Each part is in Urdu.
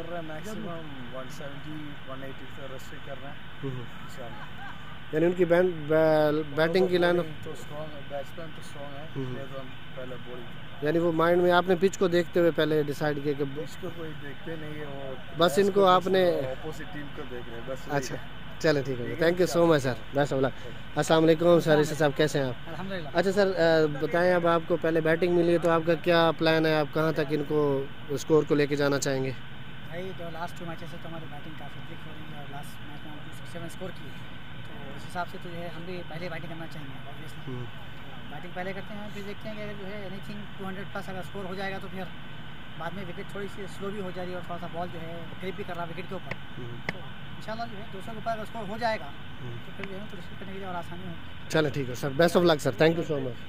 کر رہے ہیں maximum one seventy one eighty سے رسٹرک کر رہے ہیں۔ ان شاء اللہ یعنی ان کی بیٹنگ کی لائن تو اسٹرانگ ہے بیٹسمین تو اسٹرانگ ہے تو ہم پہلے بولنگ یعنی وہ مائنڈ میں آپ نے پچ کو دیکھتے ہوئے پہلے ڈیسائیڈ کیا کہ اس کو کوئی دیکھتے نہیں ہے وہ بس ان کو آپ نے اپوزٹ ٹیم کو دیکھ رہے ہیں بس اچھا۔ چلے ٹھیک ہے۔ Thank you so much sir best of luck السلام علیکم سر عیسی صاحب کیسے ہیں آپ؟ اچھا سر بتائیں اب آپ کو پہلے بیٹنگ ملی ہے تو آپ کا کیا پلان ہے؟ آپ کہاں تک ان کو اسکور کو لے کے جانا چاہیں گے؟ بھائی جو لاسٹ ٹو میچز سے تو ہماری بیٹنگ کافی ویک ہو رہی ہے اور لاسٹ میچ میں ہم ٹو سکس سیون اسکور کیے۔ تو اس حساب سے تو جو ہے ہم بھی پہلے بیٹنگ کرنا چاہیں گے آبویسلی بیٹنگ پہلے کرتے ہیں پھر دیکھتے ہیں کہ اگر جو ہے anything two hundred plus اگر اسکور ہو جائے گا تو پھر بعد میں وکٹ تھوڑی سی سلو بھی ہو جا رہی ہے اور تھوڑا سا بال جو ہے گریپ بھی کر رہا ہے وکٹ کے اوپر۔ تو ان شاء اللہ جو ہے دو سو کے اوپر اگر اسکور ہو جائے گا تو پھر جو ہے تو رسیو کرنے کے لیے اور آسانی ہوگی چلے ٹھیک ہے sir best of luck sir thank you so much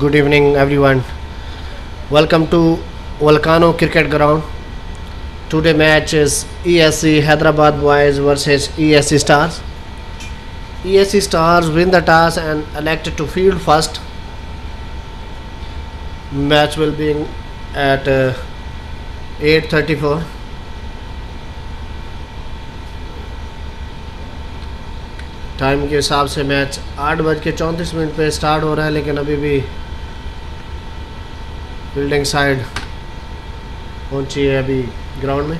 good evening everyone. Welcome to volcano cricket ground. Today match is ESC Hyderabad boys versus ESC stars. ESC stars win the toss and elected to field first. Match will be at uh, 8:34 time کے حساب سے میچ آٹھ بج کے چونتیس منٹ پہ اسٹارٹ ہو رہا ہے، لیکن ابھی بھی فیلڈنگ سائڈ پہنچی ہے ابھی گراؤنڈ میں۔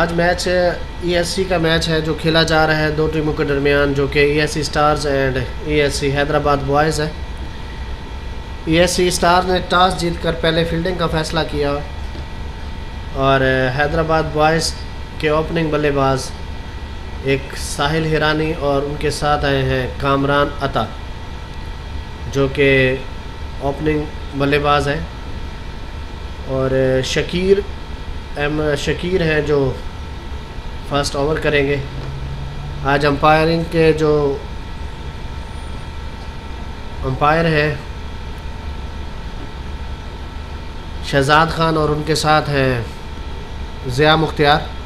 آج میچ ای ایس سی کا میچ ہے جو کھیلا جا رہا ہے دو ٹیموں کے درمیان، جو کہ E S C stars and E S C Hyderabad boys ہے۔ ای ایس سی اسٹار نے ٹاس جیت کر پہلے فیلڈنگ کا فیصلہ کیا اور حیدرآباد بوائز کے اوپننگ بلے باز ایک ساحل ہیرانی اور ان کے ساتھ آئے ہیں کامران عطا، جو کہ اوپننگ بلے باز ہیں۔ اور شکیر ایم، شکیر ہیں جو فرسٹ اوور کریں گے۔ آج امپائرنگ کے جو امپائر ہے شہزاد خان اور ان کے ساتھ ہیں ضیاء مختار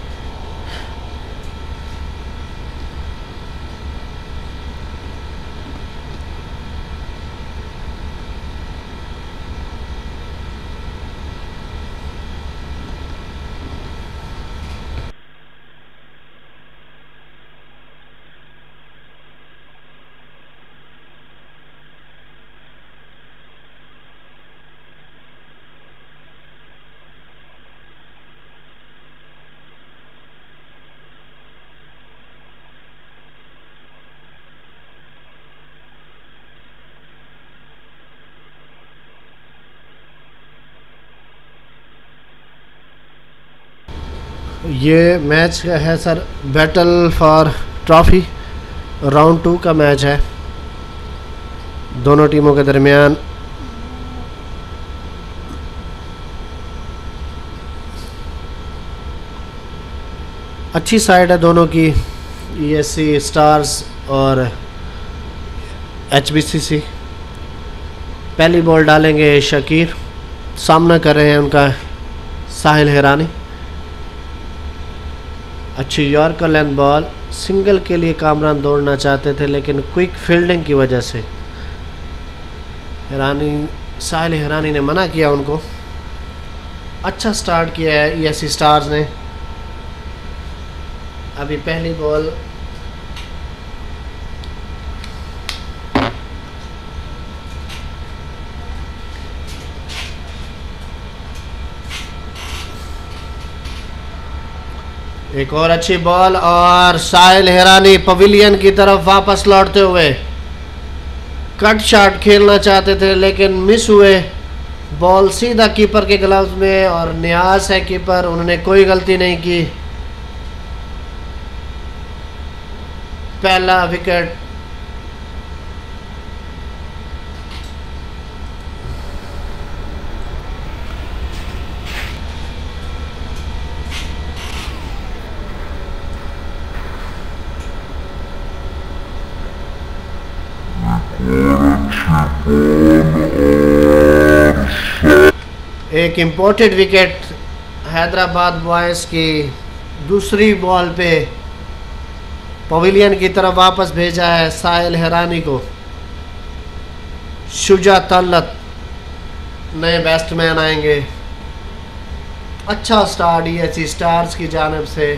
یہ میچ ہے sir battle for trophy round two کا میچ ہے۔ دونوں ٹیموں کے درمیان۔ اچھی سائڈ ہے دونوں کی۔ ای ایس سی اسٹارز اور ایچ بی سی سی پہلی بال ڈالیں گے شکیر۔ سامنا کر رہے ہیں ان کا ساحل ہیرانی اچھی یارکر لینتھ بال سنگل کے لیے کامران دوڑنا چاہتے تھے، لیکن کوئک فیلڈنگ کی وجہ سے۔ ہیرانی ساحل ہیرانی نے منع کیا ان کو۔ اچھا سٹارٹ کیا ہے ای ایس سی اسٹارز نے۔ ابھی پہلی بال ایک اور اچھی بال اور ساحل ہیرانی پویلین کی طرف واپس لوٹتے ہوئے کٹ شاٹ کھیلنا چاہتے تھے، لیکن مس ہوئے۔ بال سیدھا کیپر کے گلوز میں اور نیاز ہے کیپر، انہوں نے کوئی غلطی نہیں کی۔ پہلا وکٹ ایک امپورٹڈ وکٹ حیدرآباد بوائز کی دوسری بال پہ پویلین کی طرف واپس بھیجا ہے سائل حیرانی کو۔ شجا طلت نئے بیسٹ مین آئیں گے۔ اچھا start E H C stars کی جانب سے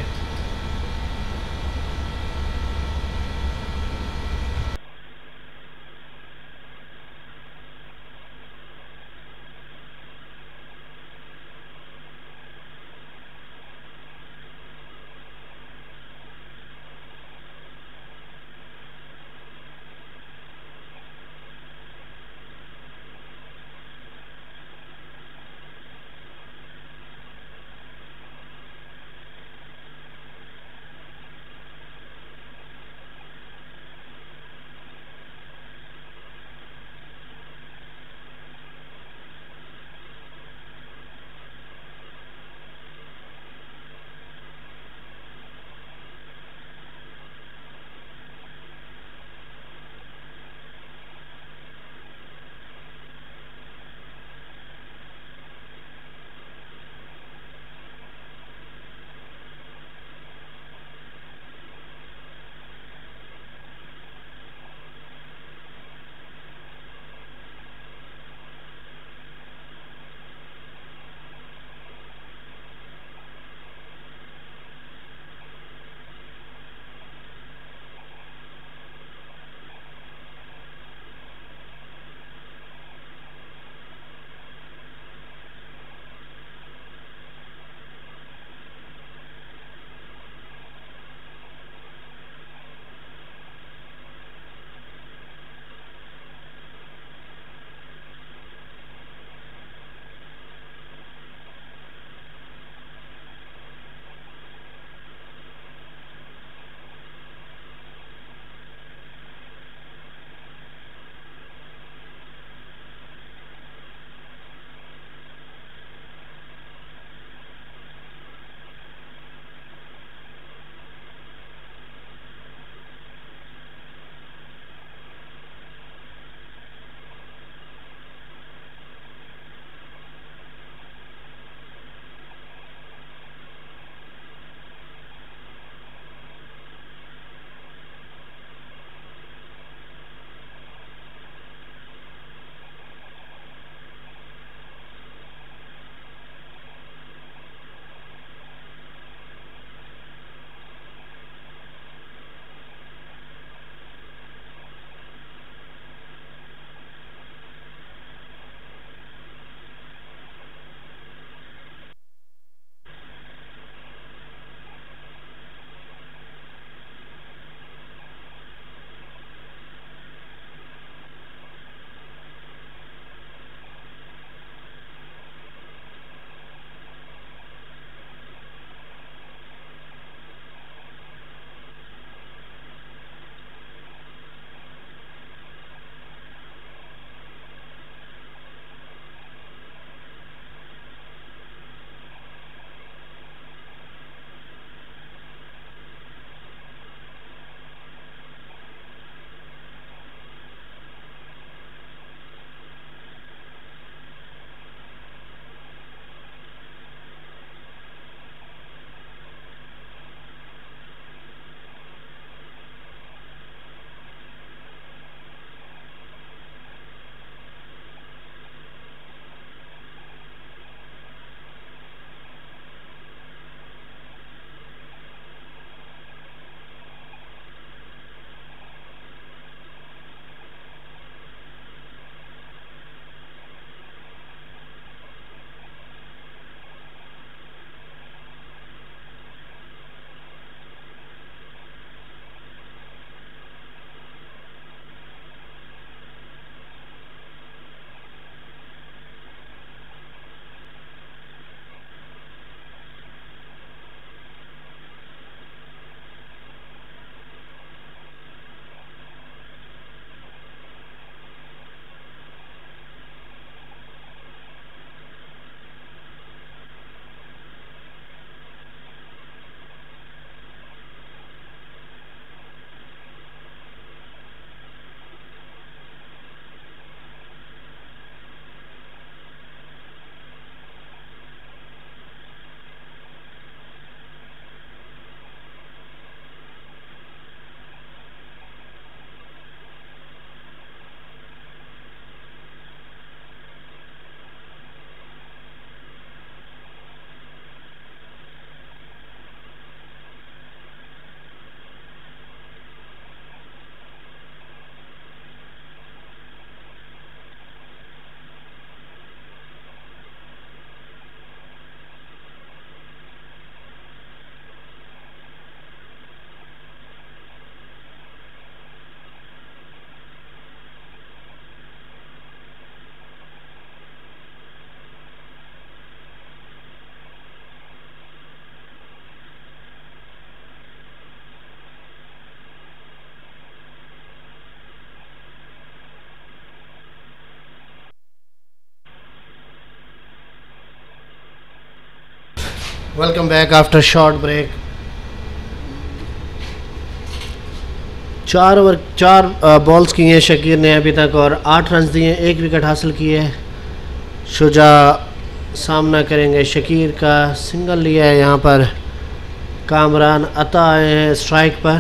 welcome back after short break چار اوور چار بالز کی ہیں شکیر نے ابھی تک اور آٹھ رنز دیے ایک وکٹ حاصل کیے ہے شجا سامنا کریں گے شکیر کا سنگل لیا ہے یہاں پر کامران عطا آئے ہیں اسٹرائک پر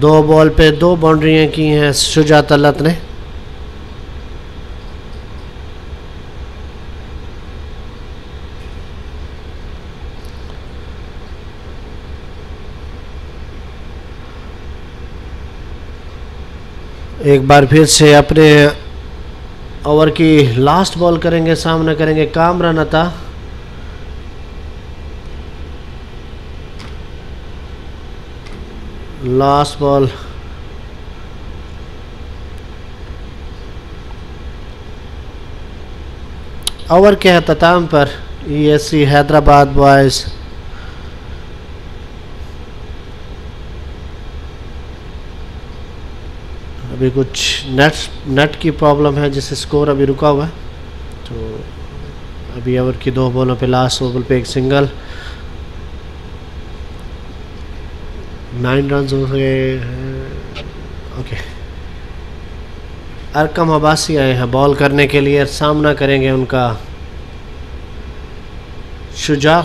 دو بال پہ دو باؤنڈریاں کی ہیں شجا طلت نے ایک بار پھر سے اپنے اوور کی لاسٹ بال کریں گے، سامنا کریں گے کامران عطا لاسٹ بال اوور کے اختتام پر E S C Hyderabad boys ابھی کچھ نیٹ نیٹ کی پرابلم ہے جس سے سکور ابھی رکا ہوا ہے۔ تو ابھی اوور کی دو بالوں پہ لاسٹ اوور پہ ایک سنگل نائن رنز ہو گئے اوکے ارکم عباسی آئے ہیں بال کرنے کے لیے سامنا کریں گے ان کا شجاع۔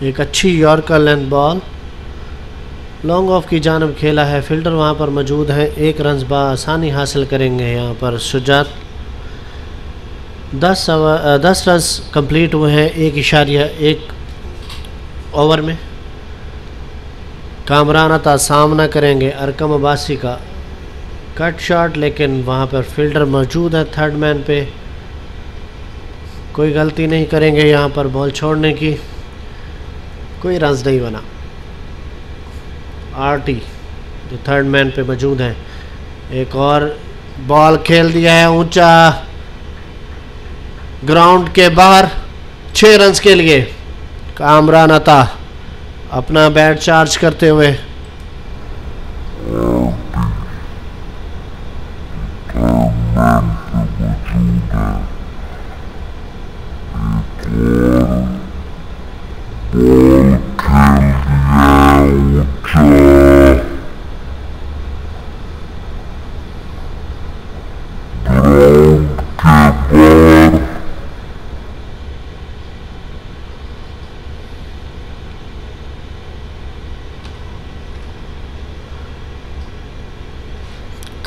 ایک اچھی yorker length ball. Long off کی جانب کھیلا ہے۔ فلڈر وہاں پر موجود ہیں ایک رنز با آسانی حاصل کریں گے۔ یہاں پر شجاعت دس دس رنز کمپلیٹ ہوئے ہیں۔ ایک اشاریہ، ایک اوور میں۔ کامران عطا سامنا کریں گے۔ ارکم عباسی کا کٹ شاٹ، لیکن وہاں پر فیلڈر موجود ہے تھرڈ مین پہ کوئی غلطی نہیں کریں گے۔ یہاں پر بال چھوڑنے کی۔ کوئی رنز نہیں بنا۔ آر ٹی، جو تھرڈ مین پہ موجود ہیں۔ ایک اور بال کھیل دیا ہے اونچا۔ گراؤنڈ کے باہر چھ رنز کے لیے۔ کامران عطا، اپنا بیٹ چارج کرتے ہوئے۔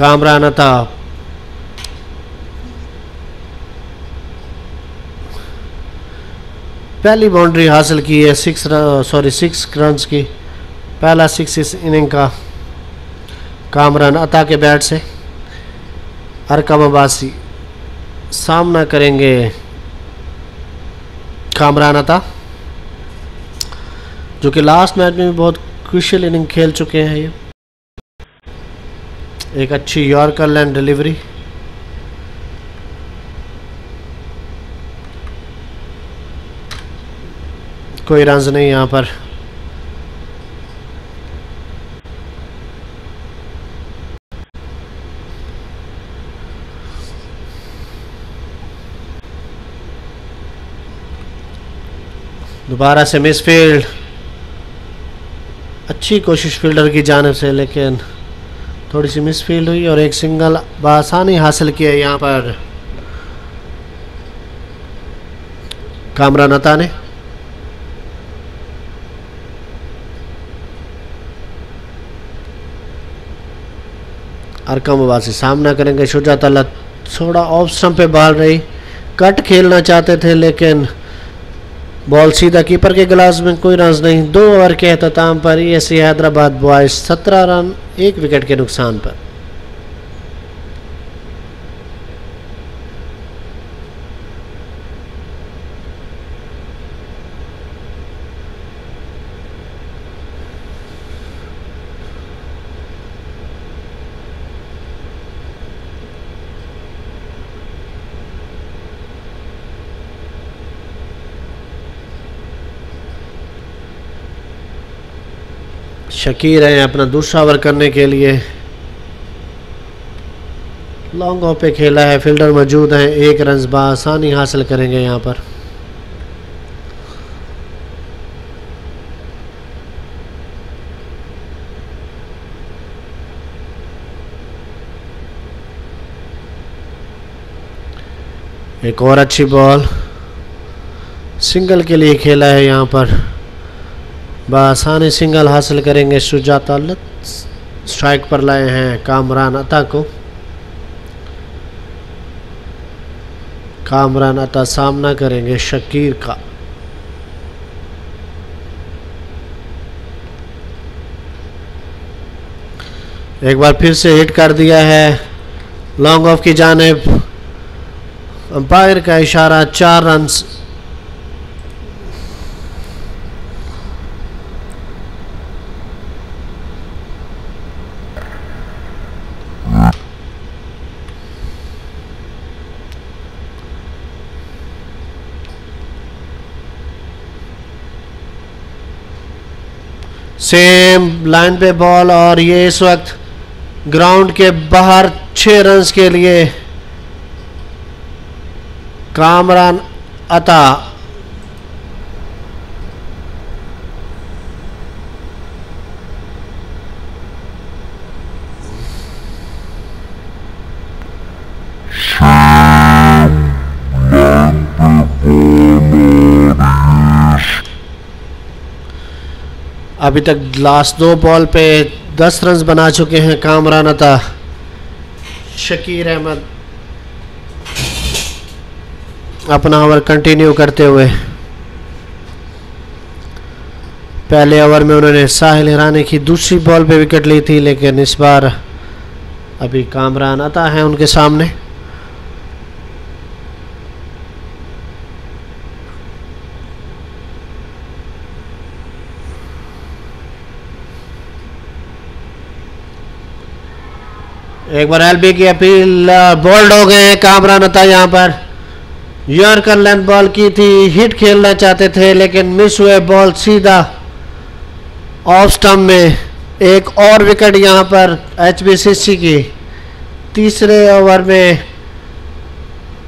کامران عطا پہلی باؤنڈری حاصل کی ہے سکس سوری سکس رنز کی۔ پہلا سکس اس اننگ کا۔ کامران عطا کے بیٹ سے۔ ارکم عباسی سامنا کریں گے۔ کامران عطا۔ جو کہ لاسٹ میچ میں بھی بہت کروشل اننگ کھیل چکے ہیں یہ۔ ایک اچھی یارکر لین ڈیلیوری کوئی رنز نہیں یہاں پر۔ دوبارہ سے مس فیلڈ۔ اچھی کوشش فیلڈر کی جانب سے، لیکن تھوڑی سی مس فیلڈ ہوئی اور ایک سنگل بآسانی حاصل کیا یہاں پر۔ کامران عطا نے ارکم عباسی سامنا کریں گے۔ شجاعت اللہ تھوڑا آف سٹمپ پہ بال رہی۔ کٹ کھیلنا چاہتے تھے لیکن بال سیدھا کیپر کے گلاس میں کوئی رنز نہیں۔ دو اوور کے اختتام پر E S C Hyderabad boys سترہ رن ایک وکٹ کے نقصان پر۔ شکیر ہیں اپنا دوسرا اوور کرنے کے لیے۔ لانگ آف پہ کھیلا ہے، فیلڈر موجود ہیں، ایک رنز بآسانی حاصل کریں گے یہاں پر۔ ایک اور اچھی بال۔ سنگل کے لیے کھیلا ہے یہاں پر۔ بآسانی سنگل حاصل کریں گے شجا تعلق سٹرائک پر لائے ہیں کامران عطا کو۔ کامران عطا سامنا کریں گے شکیر کا۔ ایک بار پھر سے ہٹ کر دیا ہے۔ لانگ آف کی جانب۔ امپائر کا اشارہ، چار رنز۔ سیم لائن پہ بال اور یہ اس وقت گراؤنڈ کے باہر چھ رنز کے لیے کامران عطا ابھی تک لاسٹ دو بال پہ دس رنز بنا چکے ہیں کامران عطا۔ شکیر احمد۔ اپنا اوور کنٹینیو کرتے ہوئے۔ پہلے اوور میں انہوں نے ساحل ہرانے کی دوسری بال پہ وکٹ لی تھی، لیکن اس بار ابھی کامران عطا ہے ان کے سامنے۔ ایک بار ایل بی کی اپیل بولڈ ہو گئے ہیں کامران عطا یہاں پر۔ یارکر لین بال کی تھی، ہٹ کھیلنا چاہتے تھے، لیکن مس ہوئے بال سیدھا۔ آف سٹم میں ایک اور وکٹ یہاں پر ایچ بی سی سی کی۔ تیسرے اوور میں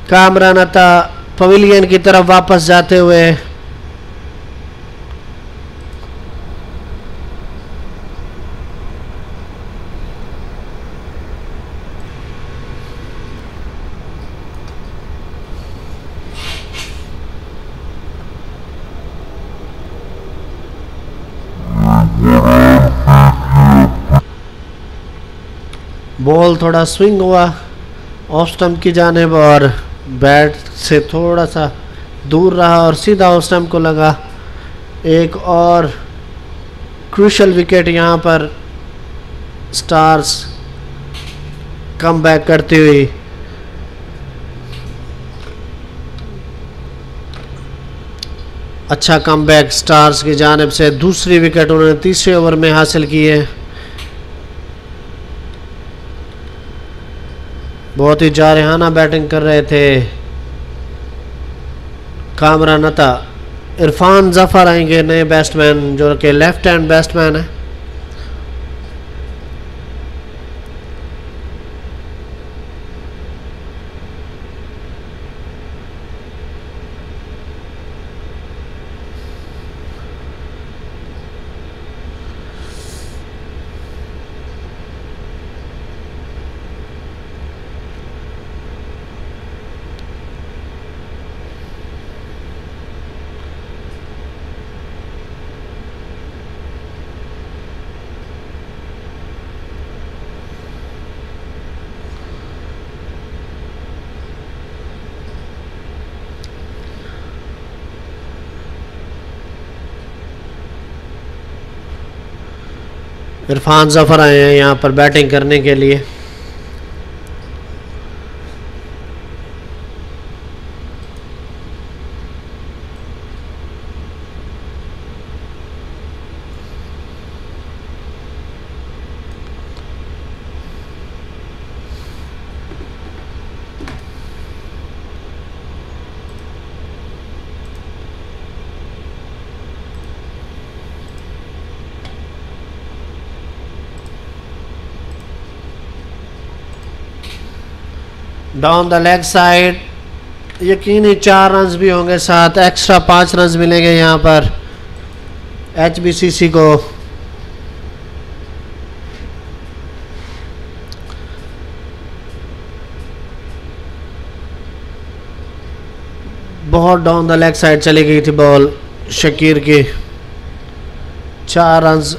کامران عطا پویلین کی طرف واپس جاتے ہوئے بال تھوڑا سوئنگ ہوا آف سٹمپ کی جانب اور بیٹ سے تھوڑا سا دور رہا اور سیدھا آف سٹمپ کو لگا۔ ایک اور کروشل وکٹ یہاں پر سٹارز کم بیک کرتی ہوئی۔ اچھا کم بیک سٹارز کی جانب سے دوسری وکٹ انہوں نے تیسرے اوور میں حاصل کی ہے۔ بہت ہی جارحانہ بیٹنگ کر رہے تھے۔ کامران عطا عرفان ظفر آئیں گے نئے بیسٹ مین جو کہ left hand batsman Irfan Zafar آئے ہیں یہاں پر بیٹنگ کرنے کے لیے۔ ڈاؤن دا لیگ سائڈ یقینی چار رنز بھی ہوں گے ساتھ. ایکسٹرا پانچ رنز ملیں گے یہاں پر. ایچ بی سی سی کو. بہت ڈاؤن دا لیگ سائڈ چلی گئی تھی بال شکیر کی. چار رنز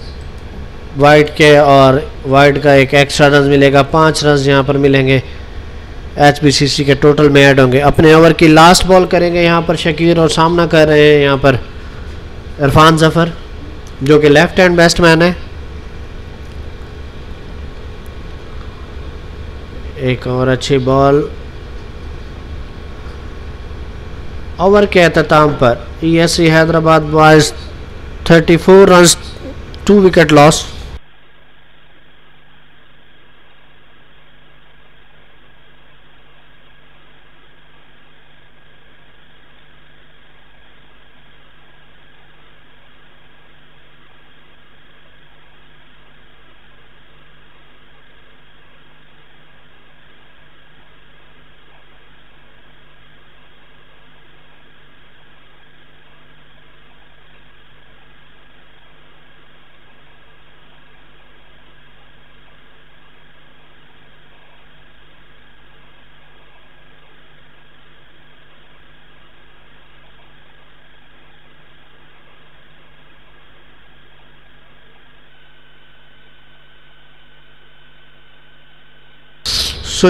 وائٹ کے اور وائٹ کا ایک ایکسٹرا رنز ملے گا. پانچ رنز یہاں پر ملیں گے. ایچ بی سی سی کے ٹوٹل میں ایڈ ہوں گے۔ اپنے اوور کی لاسٹ بال کریں گے یہاں پر شکیر اور سامنا کر رہے ہیں یہاں پر عرفان ظفر، جو کہ لیفٹ ہینڈ بیسٹ مین ہے۔ ایک اور اچھی بال اوور کے اختتام پر E S C Hyderabad boys thirty four runs two wicket loss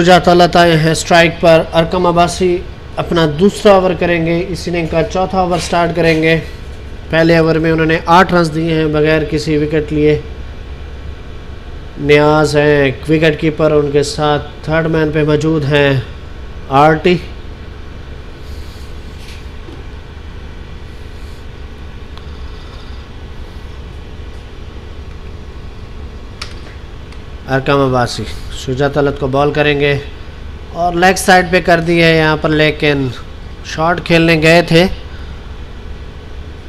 Sajjad Ullah آئے ہیں سٹرائک پر ارکم عباسی اپنا دوسرا اوور کریں گے۔ اس اننگ کا چوتھا اوور سٹارٹ کریں گے۔ پہلے اوور میں انہوں نے آٹھ رنز دیے ہیں بغیر کسی وکٹ لیے۔ نیاز ہیں۔ وکٹ کیپر ان کے ساتھ تھرڈ مین پہ موجود ہیں۔ آر ارکم عباسی شجا طلت کو بال کریں گے اور لیگ سائڈ پہ کر دی ہے یہاں پر، لیکن شارٹ کھیلنے گئے تھے۔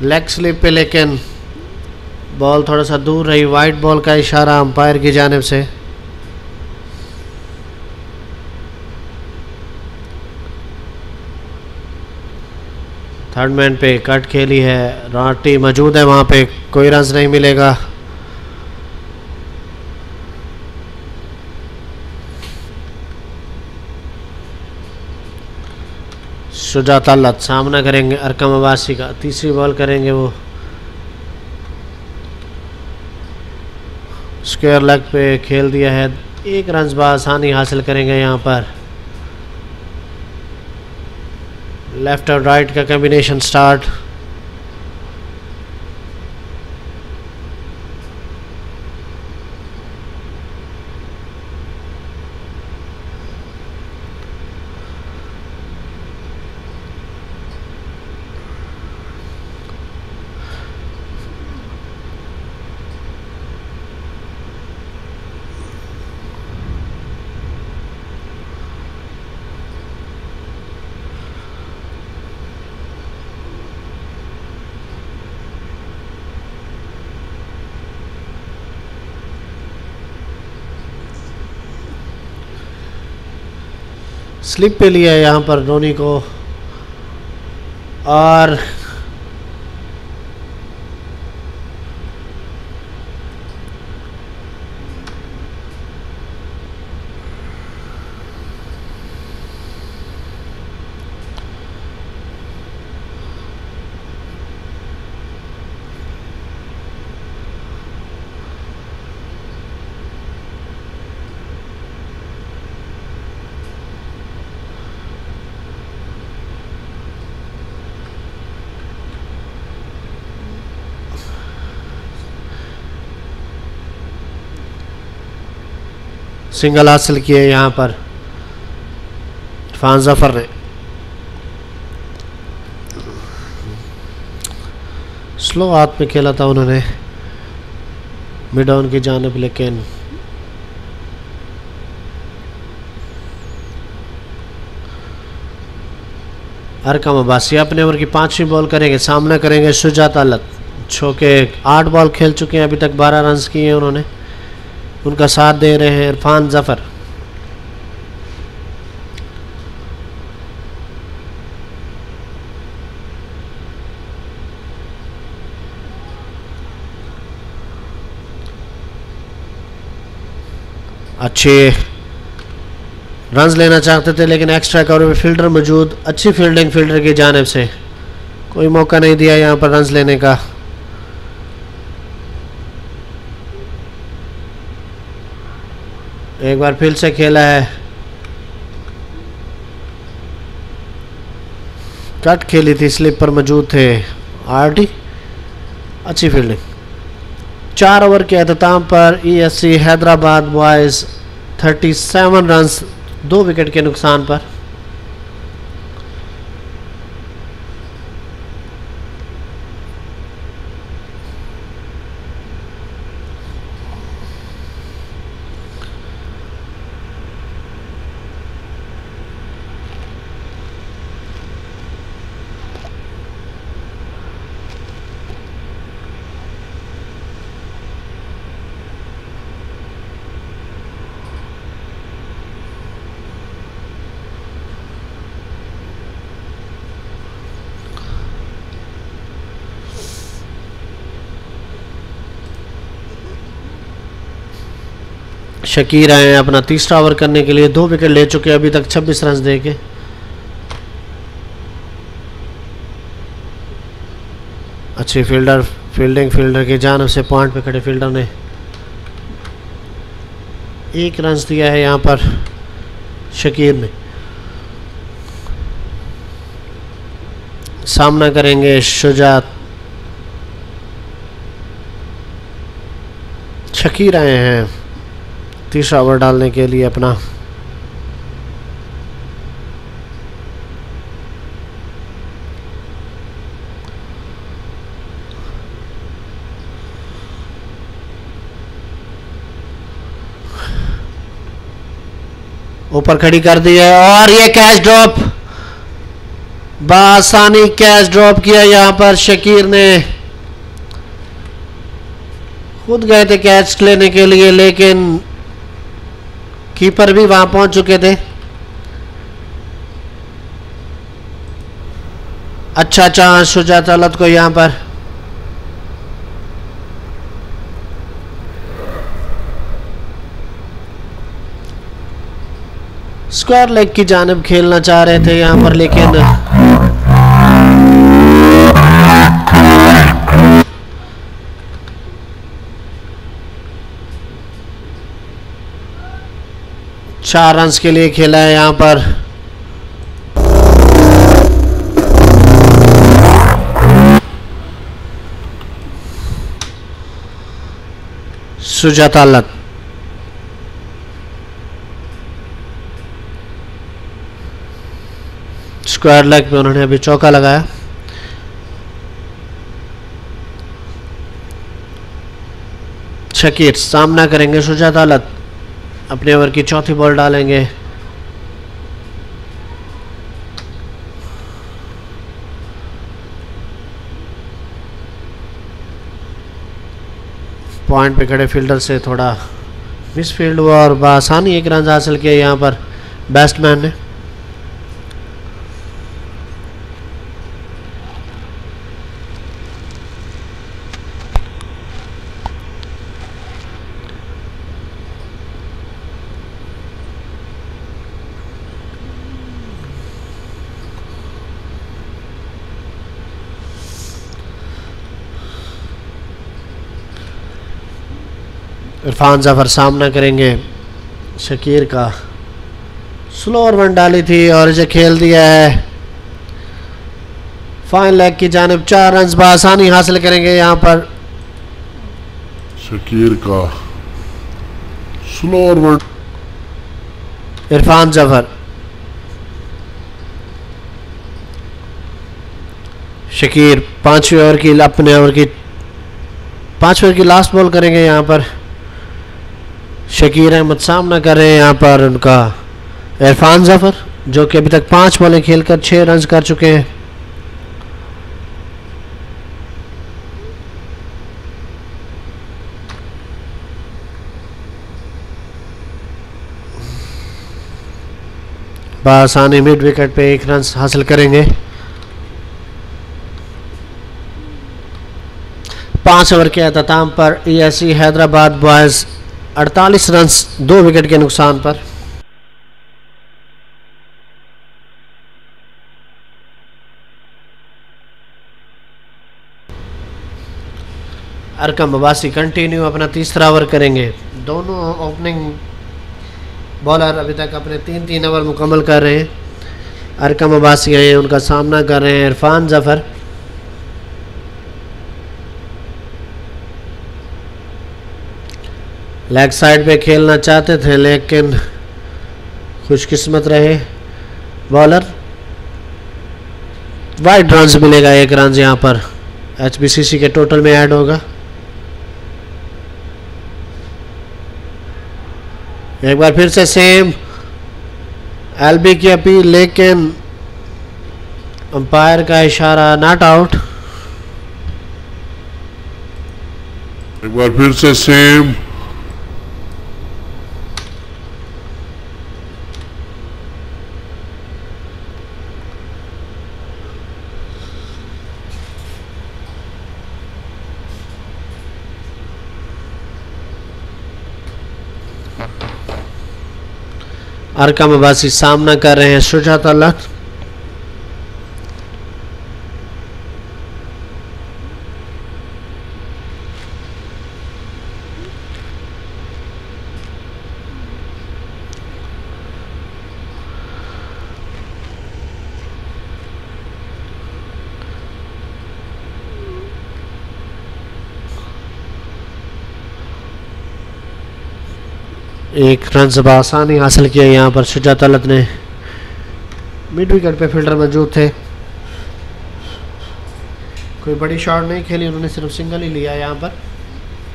لیگ سلپ پہ، لیکن بال تھوڑا سا دور رہی۔ وائٹ بال کا اشارہ امپائر کی جانب سے۔ تھرڈ مین پہ کٹ کھیلی ہے۔ رانٹی موجود ہے وہاں پہ، کوئی رنز نہیں ملے گا۔ شجاعت اللہ سامنا کریں گے، ارکم عباسی کا تیسری بال کریں گے وہ۔ اسکوئر لیگ پہ کھیل دیا ہے۔ ایک رنز بآسانی حاصل کریں گے یہاں پر۔ لیفٹ اور رائٹ کا کمبینیشن سٹارٹ۔ سلپ پہ لیا ہے یہاں پر دھونی کو۔ اور سنگل حاصل کیے یہاں پر. عرفان ظفر نے. سلو ہاتھ میں کھیلا تھا انہوں نے. مڈ آن کی جانب لیکن ارکم عباسی اپنے اوور کی پانچویں بال کریں گے، سامنا کریں گے شجاعت علت. چھوکے آٹھ بال کھیل چکے ہیں، ابھی تک بارہ رنز کیے ہیں انہوں نے. ان کا ساتھ دے رہے ہیں عرفان ظفر۔ اچھے رنز لینا چاہتے تھے لیکن ایکسٹرا کور میں فیلڈر موجود، اچھی فیلڈنگ فیلڈر کی جانب سے۔ کوئی موقع نہیں دیا یہاں پر رنز لینے کا۔ ایک بار پھر سے کھیلا ہے۔ کٹ کھیلی تھی، سلپ پر موجود تھے۔ R T? اچھی فیلڈنگ۔ چار اوور کے اختتام پر E S C Hyderabad boys thirty seven runs, دو وکٹ کے نقصان پر۔ شکیر آئے ہیں اپنا تیسرا اوور کرنے کے لیے، دو وکٹ لے چکے ابھی تک چھبیس رنز دے کے۔ اچھی فیلڈر، فیلڈنگ فیلڈر کی جانب سے پوائنٹ پہ کھڑے فیلڈر نے۔ ایک رنز دیا ہے یہاں پر شکیر نے۔ سامنا کریں گے شجاعت۔ شکیر آئے ہیں۔ تیسرا اوور ڈالنے کے لیے اپنا۔ اوپر کھڑی کر دی ہے اور یہ کیچ ڈراپ بآسانی کیچ ڈراپ کیا یہاں پر شکیر نے۔ خود گئے تھے کیچ لینے کے لیے، لیکن کیپر بھی وہاں پہنچ چکے تھے۔ اچھا چانس، شجاعت علت کو یہاں پر۔ اسکوائر لیگ کی جانب کھیلنا چاہ رہے تھے یہاں پر، لیکن چار رنز کے لیے کھیلا ہے یہاں پر۔ سجات علت اسکوائر لیگ پہ انہوں نے ابھی چوکا لگایا۔ شکیر سامنا کریں گے سجات علت اپنے اوور کی چوتھی بال ڈالیں گے۔ پوائنٹ پہ کھڑے فیلڈر سے تھوڑا مس فیلڈ ہوا اور بآسانی ایک رنز حاصل کیا یہاں پر۔ بیسٹ مین نے۔ عرفان ظفر سامنا کریں گے۔ شکیر کا سلور ون ڈالی تھی اور اسے کھیل دیا ہے۔ فائن لیگ کی جانب چار رنز بآسانی حاصل کریں گے۔ یہاں پر شکیر کا سلور ون عرفان ظفر۔ شکیر پانچویں اوور کی اپنے اوور کی پانچ اوور کی لاسٹ بال کریں گے۔ یہاں پر شکیر احمد سامنا کر رہے ہیں یہاں پر ان کا عرفان ظفر، جو کہ ابھی تک پانچ بالیں کھیل کر چھ رنز کر چکے ہیں۔ بآسانی مڈ وکٹ پہ ایک رنز حاصل کریں گے۔ پانچ اوور کے اختتام پر E S C Hyderabad boys اڑتالیس رنس دو وکٹ کے نقصان پر۔ ارکم عباسی کنٹینیو اپنا تیسرا اوور کریں گے۔ دونوں اوپننگ بالر ابھی تک اپنے تین تین اوور مکمل کر رہے ہیں۔ ارکم عباسی ہیں، ان کا سامنا کر رہے ہیں، عرفان ظفر۔ لیگ سائڈ پہ کھیلنا چاہتے تھے لیکن خوش قسمت رہے۔ بالر وائٹ رنز ملے گا، ایک رنز یہاں پر۔ ایچ بی سی سی کے ٹوٹل میں ایڈ ہوگا۔ ایک بار پھر سے سیم ایل بی کی اپیل، لیکن امپائر کا اشارہ ناٹ آؤٹ ایک بار پھر سے سیم ارکم عباسی سامنا کر رہے ہیں۔ شجاعت اللہ۔ ایک رنز بآسانی حاصل کیا یہاں پر شجاعت اللہ نے مڈ وکٹ پہ فیلڈر موجود تھے۔ کوئی بڑی شاٹ نہیں کھیلی، انہوں نے صرف سنگل ہی لیا یہاں پر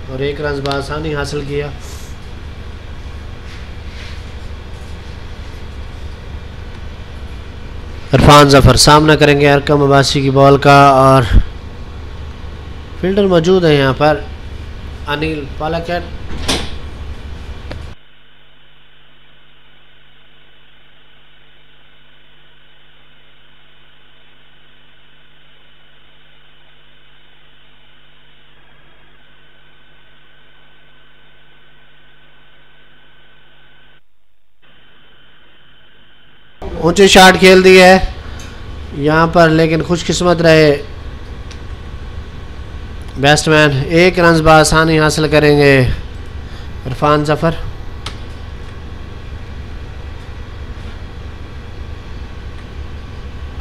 اور ایک رنز بآسانی حاصل کیا عرفان ظفر سامنا کریں گے ارکم عباسی کی بال کا اور فیلڈر موجود ہے یہاں پر۔ انیل پالاکیٹ اونچے شاٹ کھیل دی ہے۔ یہاں پر لیکن خوش قسمت رہے۔ بیسٹ مین ایک رنز بآسانی حاصل کریں گے۔ عرفان ظفر۔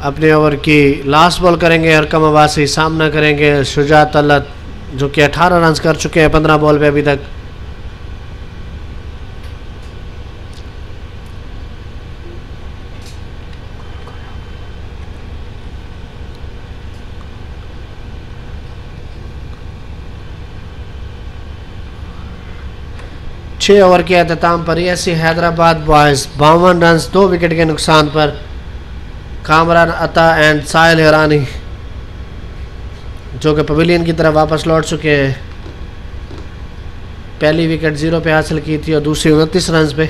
اپنے اوور کی لاسٹ بال کریں گے ارکم عباسی سامنا کریں گے۔ شجاعت اللہ جو کہ اٹھارہ رنز کر چکے ہیں، پندرہ بال پہ ابھی تک۔ چھ اوور کے اختتام پر ایسی حیدرآباد بوائز باون رنز، دو وکٹ کے نقصان پر کامران، عطا اینڈ سائل ہیرانی جو کہ پویلین کی طرف واپس لوٹ چکے ہیں۔ پہلی وکٹ زیرو پہ حاصل کی تھی اور دوسری انتیس رنز پہ۔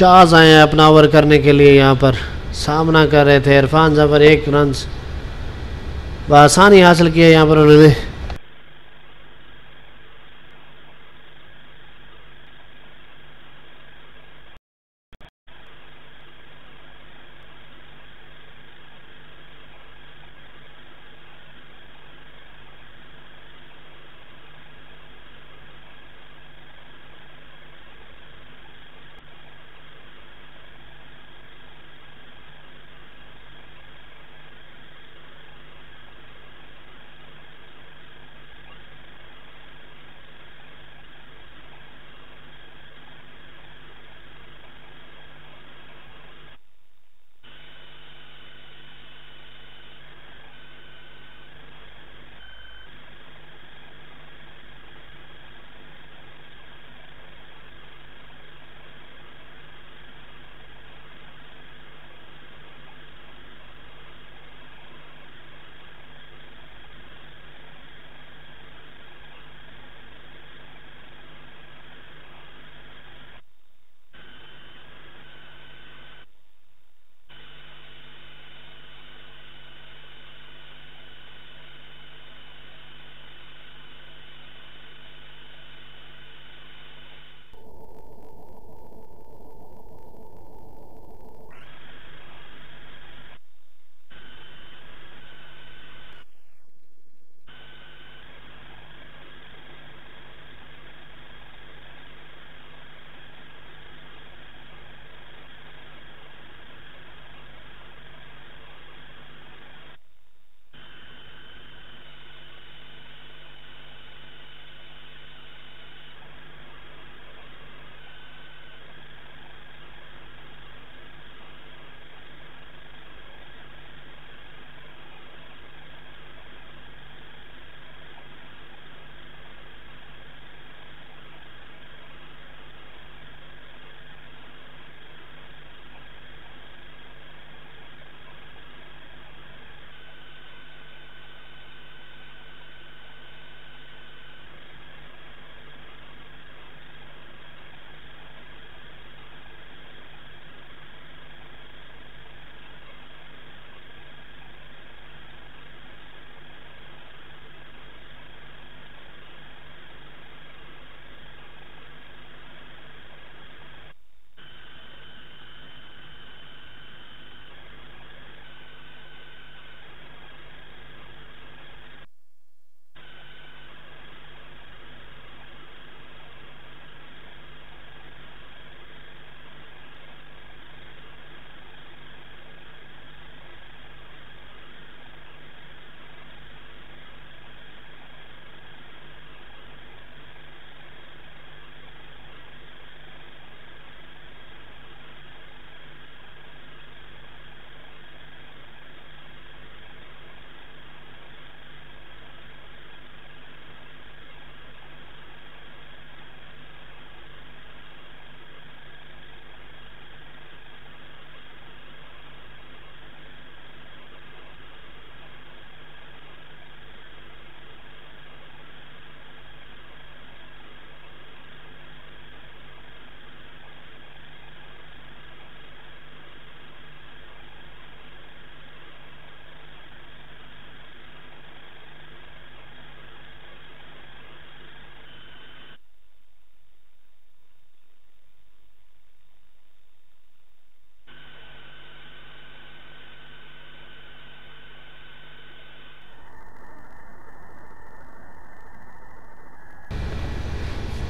شاز آئے ہیں اپنا اوور کرنے کے لیے یہاں پر۔ سامنا کر رہے تھے عرفان ظفر، ایک رنز۔ بآسانی حاصل کیا یہاں پر انہوں نے۔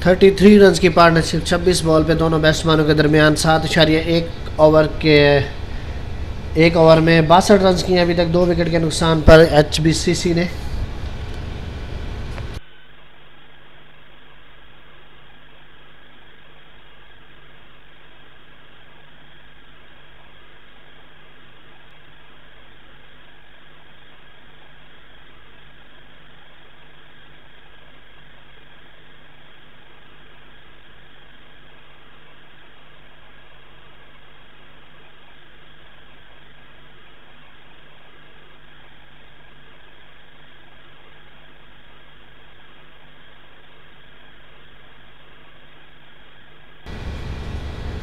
تھرٹی تھری رنز کی پارٹنرشپ چھبیس بال پہ دونوں بیٹسمانوں کے درمیان سات اشاریہ ایک اوور کے، ایک اوور میں باسٹھ رنز کی ہیں۔ ابھی تک دو وکٹ کے نقصان پر ایچ بی سی سی نے۔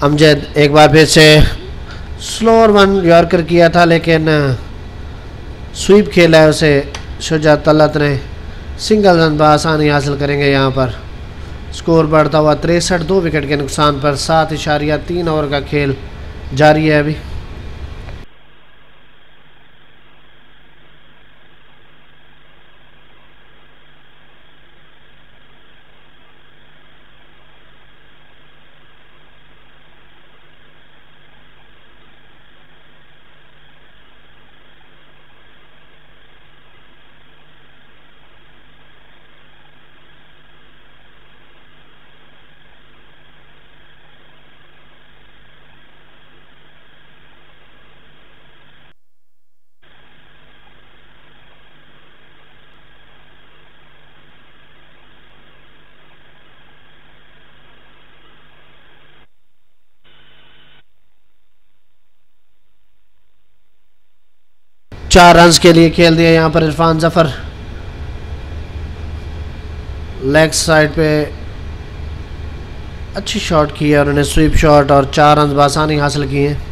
امجد ایک بار پھر سے سلور ون یارکر کیا تھا، لیکن سویپ کھیلا ہے اسے شجاعت طلت نے۔ سنگل رن بآسانی حاصل کریں گے یہاں پر۔ سکور بڑھتا ہوا تریسٹھ، دو وکٹ کے نقصان پر سات اشاریہ تین اوور کا کھیل جاری ہے ابھی۔ چار رنز کے لیے کھیل دیا یہاں پر عرفان ظفر۔ لیگ سائڈ پہ اچھی شاٹ کی ہے اور انہیں سویپ شاٹ اور چار رنز بآسانی حاصل کیے۔ ہیں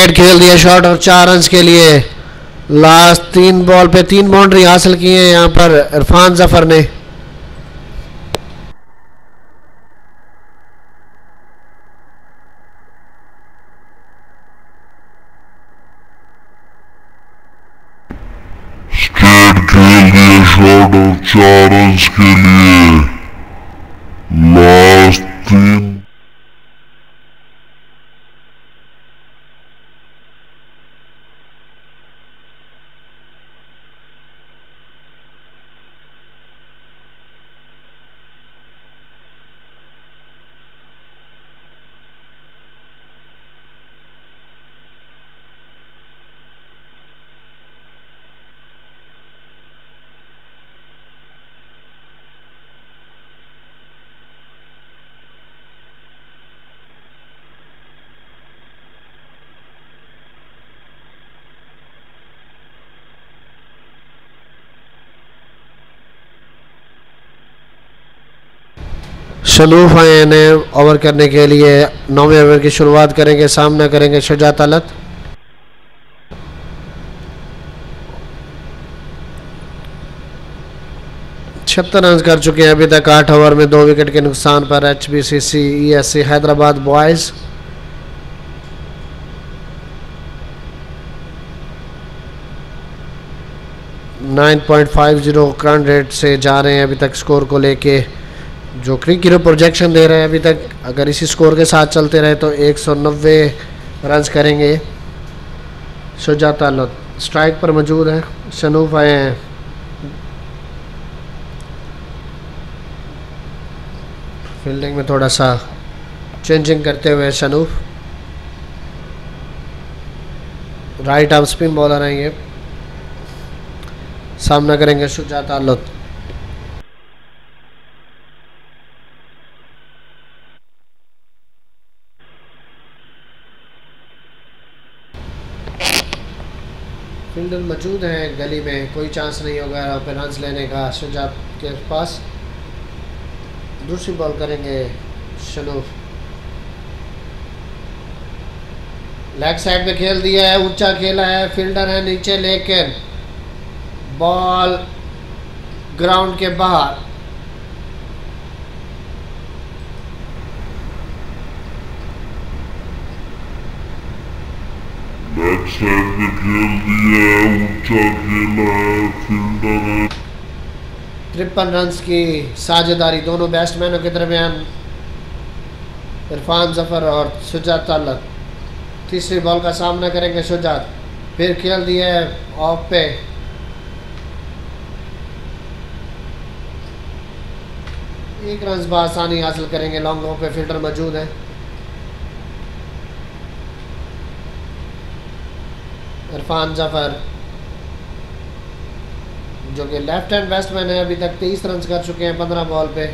اسٹریٹ کھیل دیا شاٹ اور چار رنز کے لیے۔ لاسٹ تین بال پہ تین باؤنڈری حاصل کی ہیں یہاں پر عرفان ظفر نے۔ چار رنز کے لیے۔ لاسٹ تین شلوف آئے انہیں اوور کرنے کے لیے، نویں اوور کی شروعات کریں گے، سامنا کریں گے، شجاعت علت چھتر رنز کر چکے ہیں، ابھی تک آٹھ اوور میں دو وکٹ کے نقصان پر H B C C, E S C, Hyderabad boys. Nine point five zero current rate سے جا رہے ہیں، ابھی تک سکور کو لے کے۔ جو کرکٹ پروجیکشن دے رہے ہیں ابھی تک، اگر اسی سکور کے ساتھ چلتے رہے تو ایک سو نوے رنز کریں گے۔ شجاع تعلق سٹرائک پر موجود ہیں۔ شنوف آئے ہیں۔ فیلڈنگ میں تھوڑا سا چینجنگ کرتے ہوئے شنوف۔ رائٹ آف سپن بالر ہیں یہ سامنا کریں گے شجاع تعلق فیلڈر موجود ہیں، گلی میں کوئی چانس نہیں ہوگا پہ رنز لینے کا شجاب کے پاس۔ دوسری بال کریں گے شنوف۔ لیگ سائڈ میں کھیل دیا ہے، اونچا کھیلا ہے فیلڈر ہے، نیچے لیکن بال گراؤنڈ کے باہر۔ سائڈ پہ کھیل دیا ہے اونچا کھیلا ہے فیلڈر ہے ٹرپل رنز کی ساجداری دونوں بیسٹ مینوں کے درمیان عرفان ظفر اور شجاعت تعلق تیسری بال کا سامنا کریں گے شجاعت پھر کھیل دیا ہے آف پہ ایک رنز بآسانی حاصل کریں گے لانگ آف پہ فلٹر موجود ہے عرفان ظفر جو کہ لیفٹ ہینڈ بیسٹ مین ہے ابھی تک تیئیس رنز کر چکے ہیں پندرہ بال پہ۔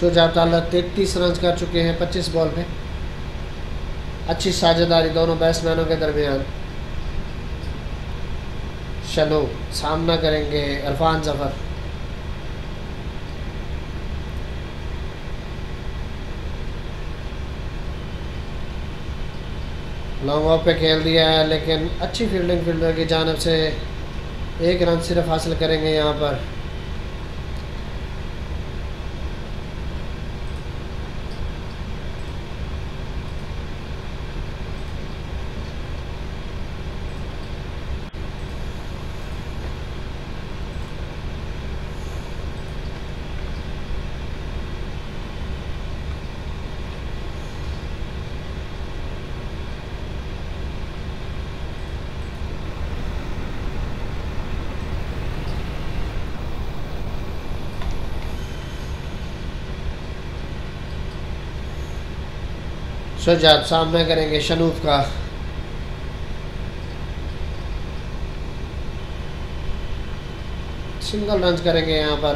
شجاعت تعلق تینتیس رنز کر چکے ہیں پچیس بال پہ۔ اچھی ساجداری دونوں بیٹس مینوں کے درمیان۔ چلو سامنا کریں گے عرفان ظفر لانگ آف پہ کھیل دیا ہے، لیکن اچھی فیلڈنگ فیلڈر کی جانب سے ایک رن صرف حاصل کریں گے یہاں پر۔ شجاعت سامنا کریں گے شنوف کا۔ سنگل رنز کریں گے یہاں پر۔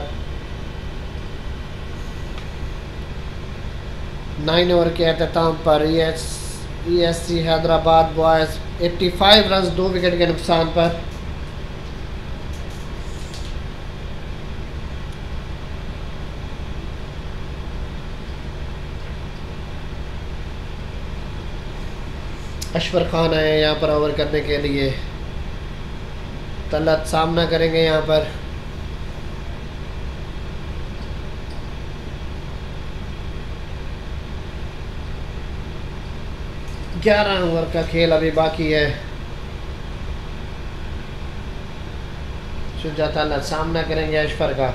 نائن اوور کے اختتام پر E S S C Hyderabad boys eighty five runs, دو وکٹ کے نقصان پر۔ اشفر خان آئے ہیں یہاں پر اوور کرنے کے لیے۔ طلعت سامنا کریں گے یہاں پر۔ گیارہ اوور کا کھیل ابھی باقی ہے۔ شجاعت اللہ سامنا کریں گے اشفر کا۔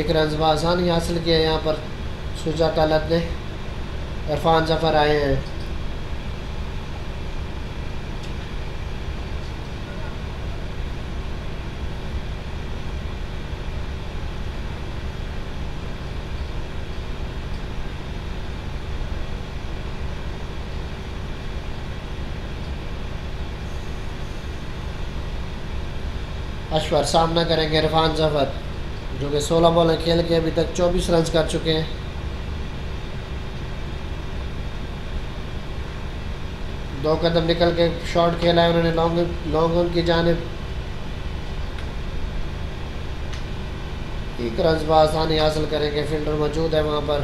ایک رنز بآسانی حاصل کیا یہاں پر۔ شجاعت اللہ نے عرفان ظفر آئے ہیں۔ اشور، سامنا کریں گے عرفان ظفر۔ جو کہ سولہ بالیں کھیل کے ابھی تک چوبیس رنز کر چکے ہیں۔ دو قدم نکل کے شاٹ کھیلا ہے انہوں نے، لانگ لانگ آن کی جانب۔ ایک رنز بآسانی حاصل کریں گے، فیلڈر موجود ہے وہاں پر۔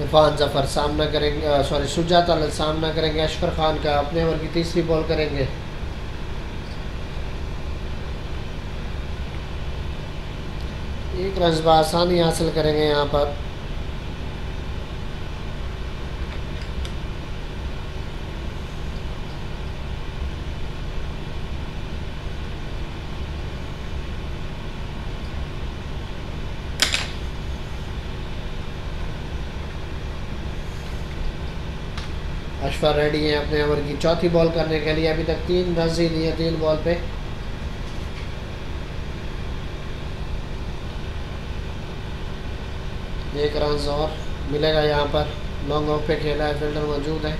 عرفان ظفر سامنا کریں گے سوری شجاعت اللہ سامنا کریں گے، اشفر خان کا اپنے اوور کی تیسری بال کریں گے۔ ایک رنز بآسانی حاصل کریں گے یہاں پر۔ پر ریڈی ہیں اپنے اوور کی چوتھی بال کرنے کے لیے۔ ابھی تک تین رنز ہی دیے تین بال پہ۔ ایک رنز اور ملے گا یہاں پر۔ لانگ آف پہ کھیلا ہے، فیلڈر موجود ہے۔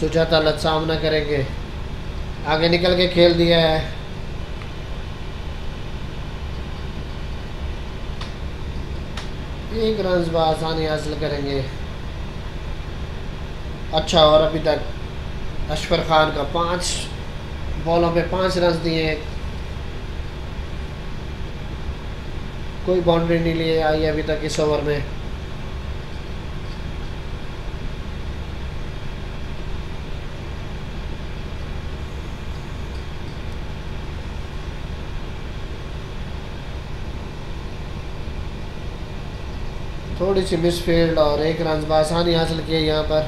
سوچا تھا لت سامنا کریں گے۔ آگے نکل کے کھیل دیا ہے۔ ایک رنز بآسانی حاصل کریں گے۔ اچھا اور ابھی تک اشفر خان کا پانچ بالوں پہ پانچ رنز دیے۔ کوئی باؤنڈری نہیں لیے آئی ابھی تک اس اوور میں۔ تھوڑی سی مس فیلڈ اور ایک رنز بآسانی حاصل کیے یہاں پر۔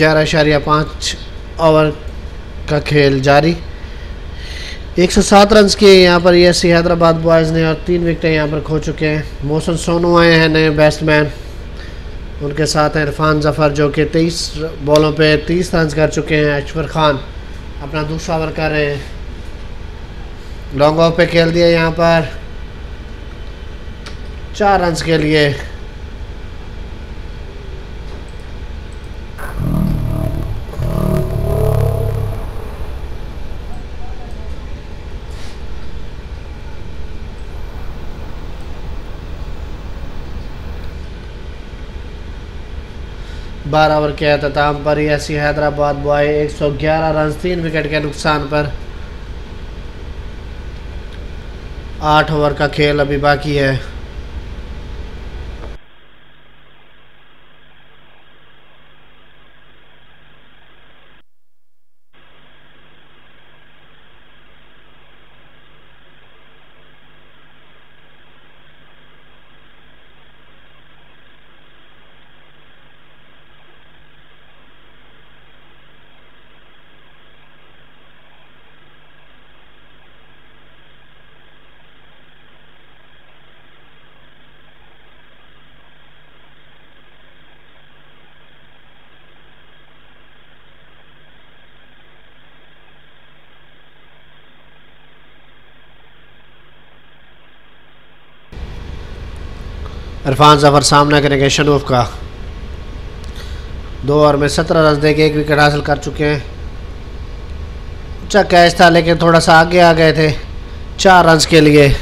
گیارہ اشاریہ پانچ اوور کا کھیل جاری۔ ایک سو سات رنز کیے یہاں پر۔ E S C Hyderabad boys نے اور تین وکٹیں یہاں پر کھو چکے ہیں۔ موسن سونو آئے ہیں نئے بیٹس مین ان کے ساتھ ہیں عرفان ظفر جو کہ تیئیس بالوں پہ تیس رنز کر چکے ہیں۔ اشفر خان اپنا دوسرا اوور کر رہے ہیں۔ لانگ آف پہ کھیل دیا یہاں پر۔ چار رنز کے لیے بارہ اوور کے اختتام پر ایسی حیدرآباد بوائے ایک سو گیارہ رنز، تین وکٹ کے نقصان پر۔ آٹھ اوور کا کھیل ابھی باقی ہے۔ عرفان ظفر سامنا کریں گے شنوف کا۔ دو اوور میں سترہ رنز دے کے ایک وکٹ حاصل کر چکے ہیں۔ اچھا کیچ تھا لیکن تھوڑا سا آگے آ گئے تھے۔ چار رنز کے لیے۔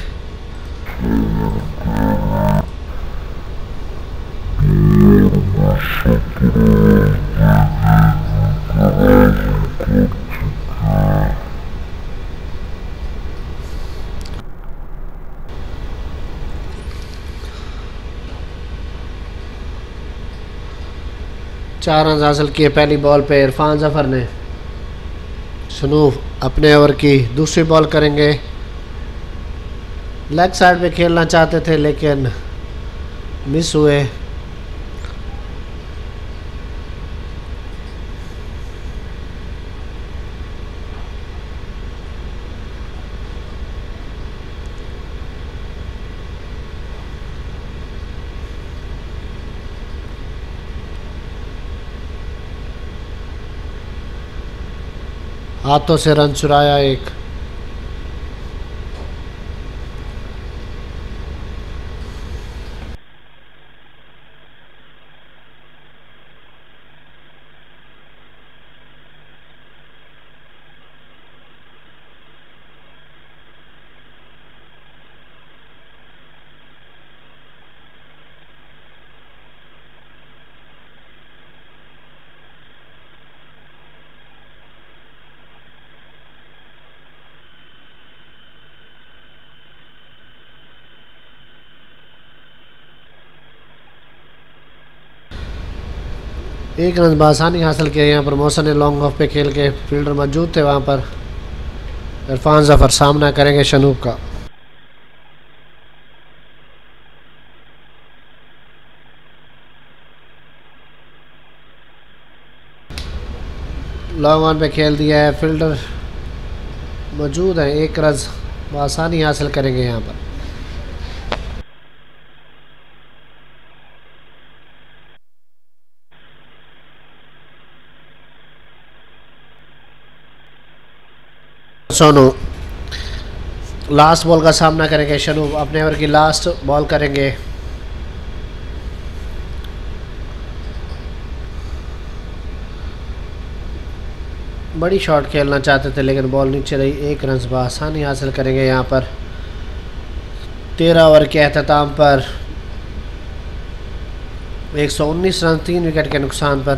چار رنز حاصل کیے پہلی بال پہ عرفان ظفر نے۔ سنوف اپنے اوور کی دوسری بال کریں گے۔ لیگ سائڈ پہ کھیلنا چاہتے تھے لیکن مس ہوئے۔ ہاتھوں سے رن چرایا ایک ایک رن بآسانی حاصل کیا یہاں پر موسن نے لانگ آف پہ کھیل کے فیلڈر موجود تھے، وہاں پر عرفان ظفر سامنا کریں گے شنوب کا۔ لانگ آن پہ کھیل دیا ہے، فیلڈر موجود ہیں، ایک رز بآسانی حاصل کریں گے یہاں پر۔ سونو۔ لاسٹ بال کا سامنا کریں گے شنو۔ اپنے اوور کی لاسٹ بال کریں گے۔ بڑی شاٹ کھیلنا چاہتے تھے لیکن بال نیچے رہی۔ ایک رنز بآسانی حاصل کریں گے یہاں پر۔ تیرہ اوور کے اختتام پر۔ ایک سو انیس رن، تین وکٹ کے نقصان پر۔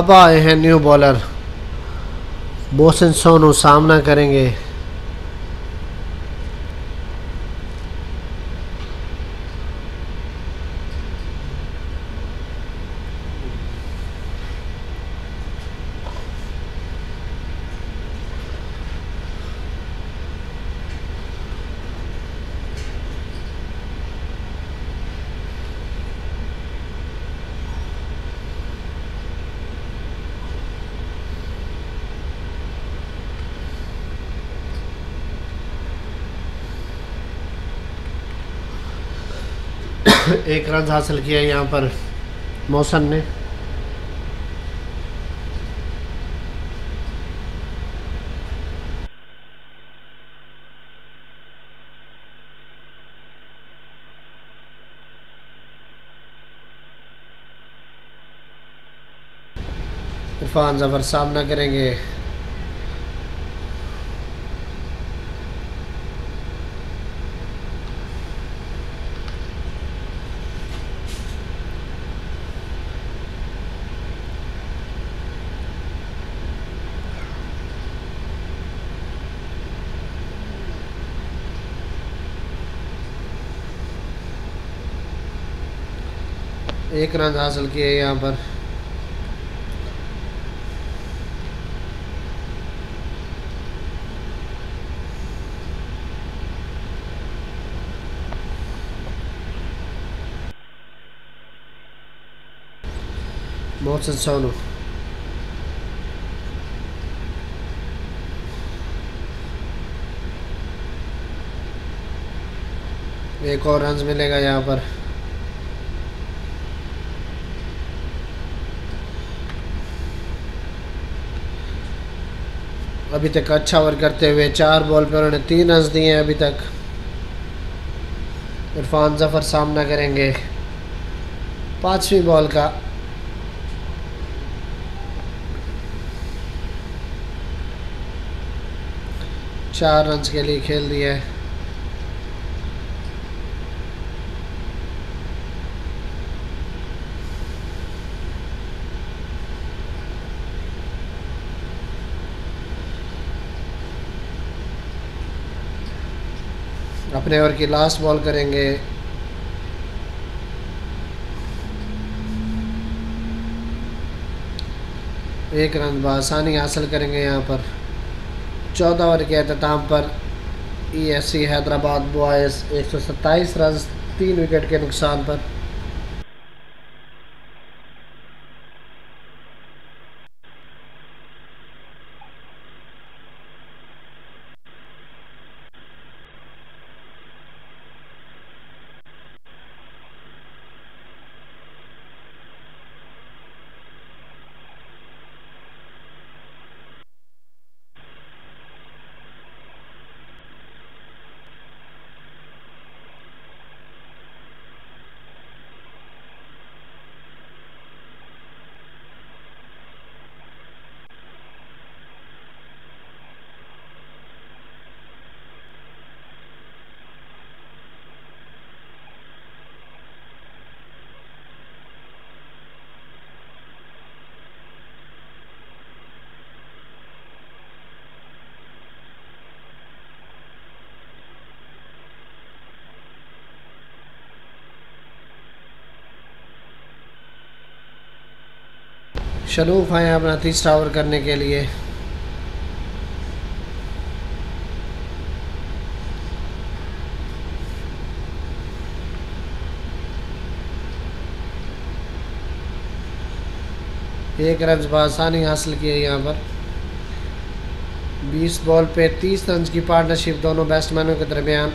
اب آئے ہیں نیو بالر بوسن سونو سامنا کریں گے. ایک رنز حاصل کیا یہاں پر موسن نے۔ عرفان ظفر سامنا کریں گے۔ ایک رن حاصل کیے یہاں پر۔ محسن سونو ایک اور رنز ملے گا یہاں پر۔ ابھی تک اچھا اوور کرتے ہوئے چار بال پہ انہوں نے تین رنز دیے ہیں ابھی تک۔ عرفان ظفر سامنا کریں گے۔ پانچویں بال کا۔ چار رنز کے لیے کھیل دیا ہے۔ اپنے اوور کی لاسٹ بال کریں گے۔ ایک رن بآسانی حاصل کریں گے یہاں پر۔ چودہ اوور کے اختتام پر E S C Hyderabad boys ایک سو ستائیس رنز، تین وکٹ کے نقصان پر۔ شلوف آئے ہیں اپنا تیسرا اوور کرنے کے لیے۔ ایک رنز بآسانی حاصل کیے یہاں پر۔ بیس بال پہ تیس رنز کی پارٹنرشپ دونوں بیٹس مینوں کے درمیان۔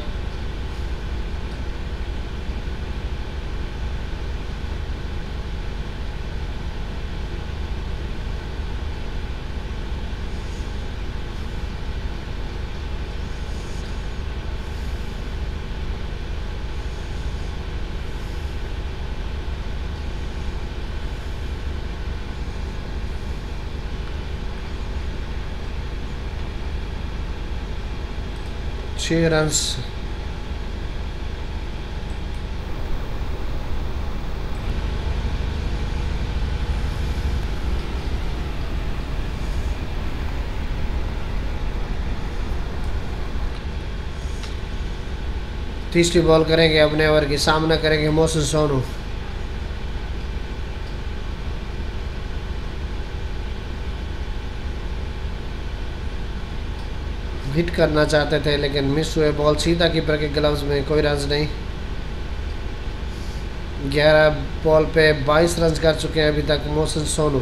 چھ رنس تیسری بال کریں گے اپنے اوور کی سامنا کریں گے موسن سونو. ہٹ کرنا چاہتے تھے، لیکن مس ہوئے۔ بال سیدھا کیپر کے گلوز میں کوئی رنز نہیں۔ گیارہ بال پہ بائیس رنز کر چکے ہیں ابھی تک محسن سونو۔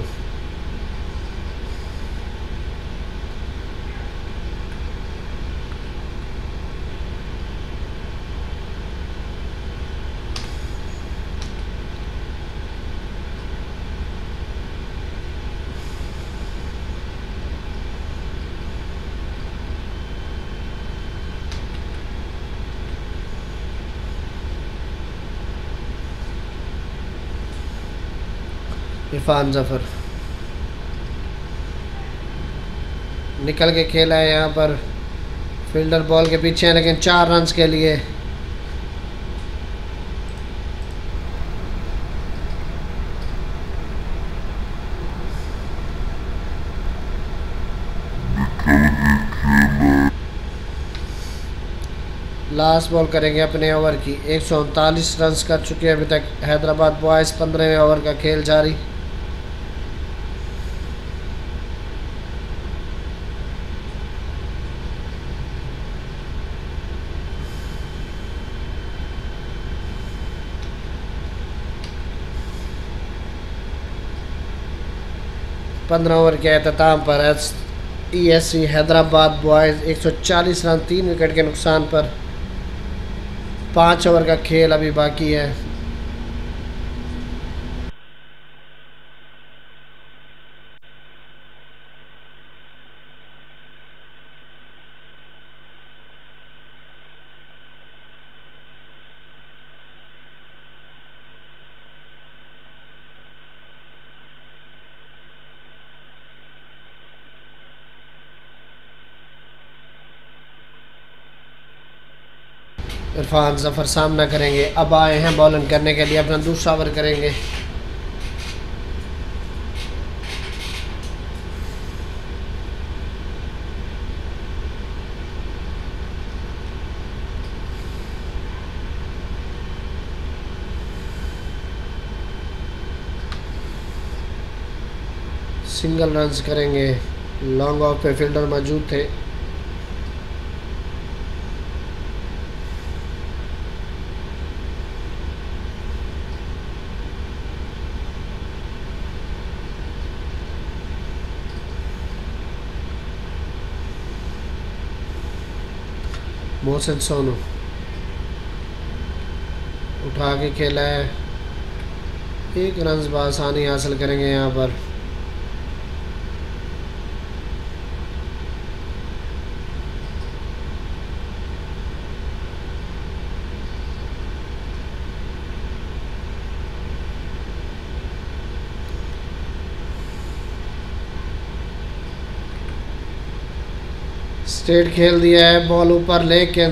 عرفان ظفر۔ نکل کے کھیلا ہے یہاں پر۔ فیلڈر بال کے پیچھے ہیں، لیکن چار رنز کے لیے۔ لاسٹ بال کریں گے اپنے اوور کی۔ ایک سو انتالیس رنز کر چکے ہیں ابھی تک۔ حیدرآباد بوائز پندرہویں اوور کا کھیل جاری۔ پندرہ اوور کے اختتام پر S E S C Hyderabad boys ایک سو چالیس رن، تین وکٹ کے نقصان پر پانچ اوور کا کھیل ابھی باقی ہے۔ عرفان ظفر سامنا کریں گے۔ اب آئے ہیں بالنگ کرنے کے لیے، اپنا دوسرا اوور کریں گے۔ سنگل رنز کریں گے۔ لانگ آف پہ فیلڈر موجود تھے۔ محسن سونو اٹھا کے کھیلا ہے۔ ایک رنز بآسانی حاصل کریں گے یہاں پر۔ اسٹیٹ کھیل دیا ہے، بال اوپر، لیکن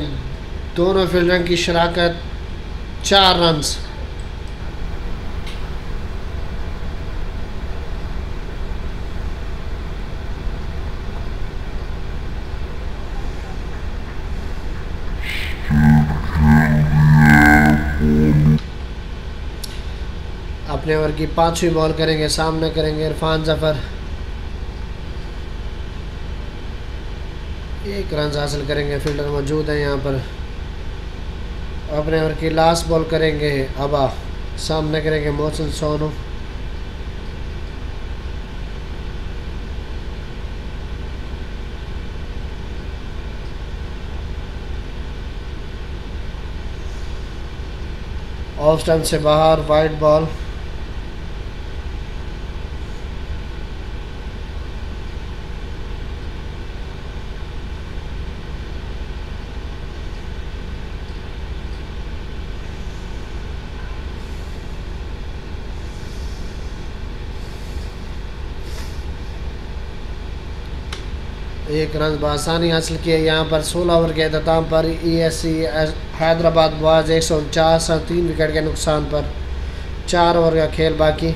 دونوں فیلڈر کی شراکت چار رنز۔ اپنے اوور کی پانچویں بال کریں گے، سامنے کریں گے عرفان ظفر۔ ایک رنز حاصل کریں گے، فیلڈر موجود ہیں یہاں پر۔ اپنے اوور کی لاسٹ بال کریں گے۔ ابا، سامنے کریں گے محسن سونو۔ آف اسٹمپ سے باہر وائٹ بال ایک رنز بآسانی حاصل کیا یہاں پر سولہ اوور کے اختتام پر E S C Hyderabad boys ایک سو انچاس اور تین وکٹ کے نقصان پر چار اوور کا کھیل باقی۔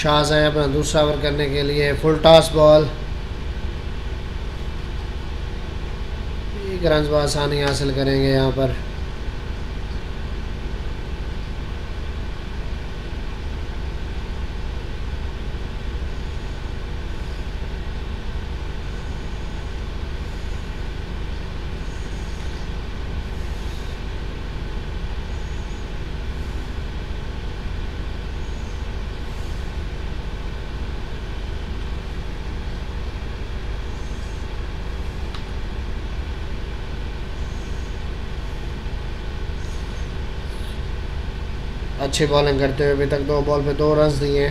شاز ہیں اپنا دوسرا اوور کرنے کے لیے فل ٹاس بال ایک رنز بآسانی حاصل کریں گے یہاں پر۔ اچھی بالنگ کرتے ہوئے ابھی تک دو بال پہ دو رنز دیے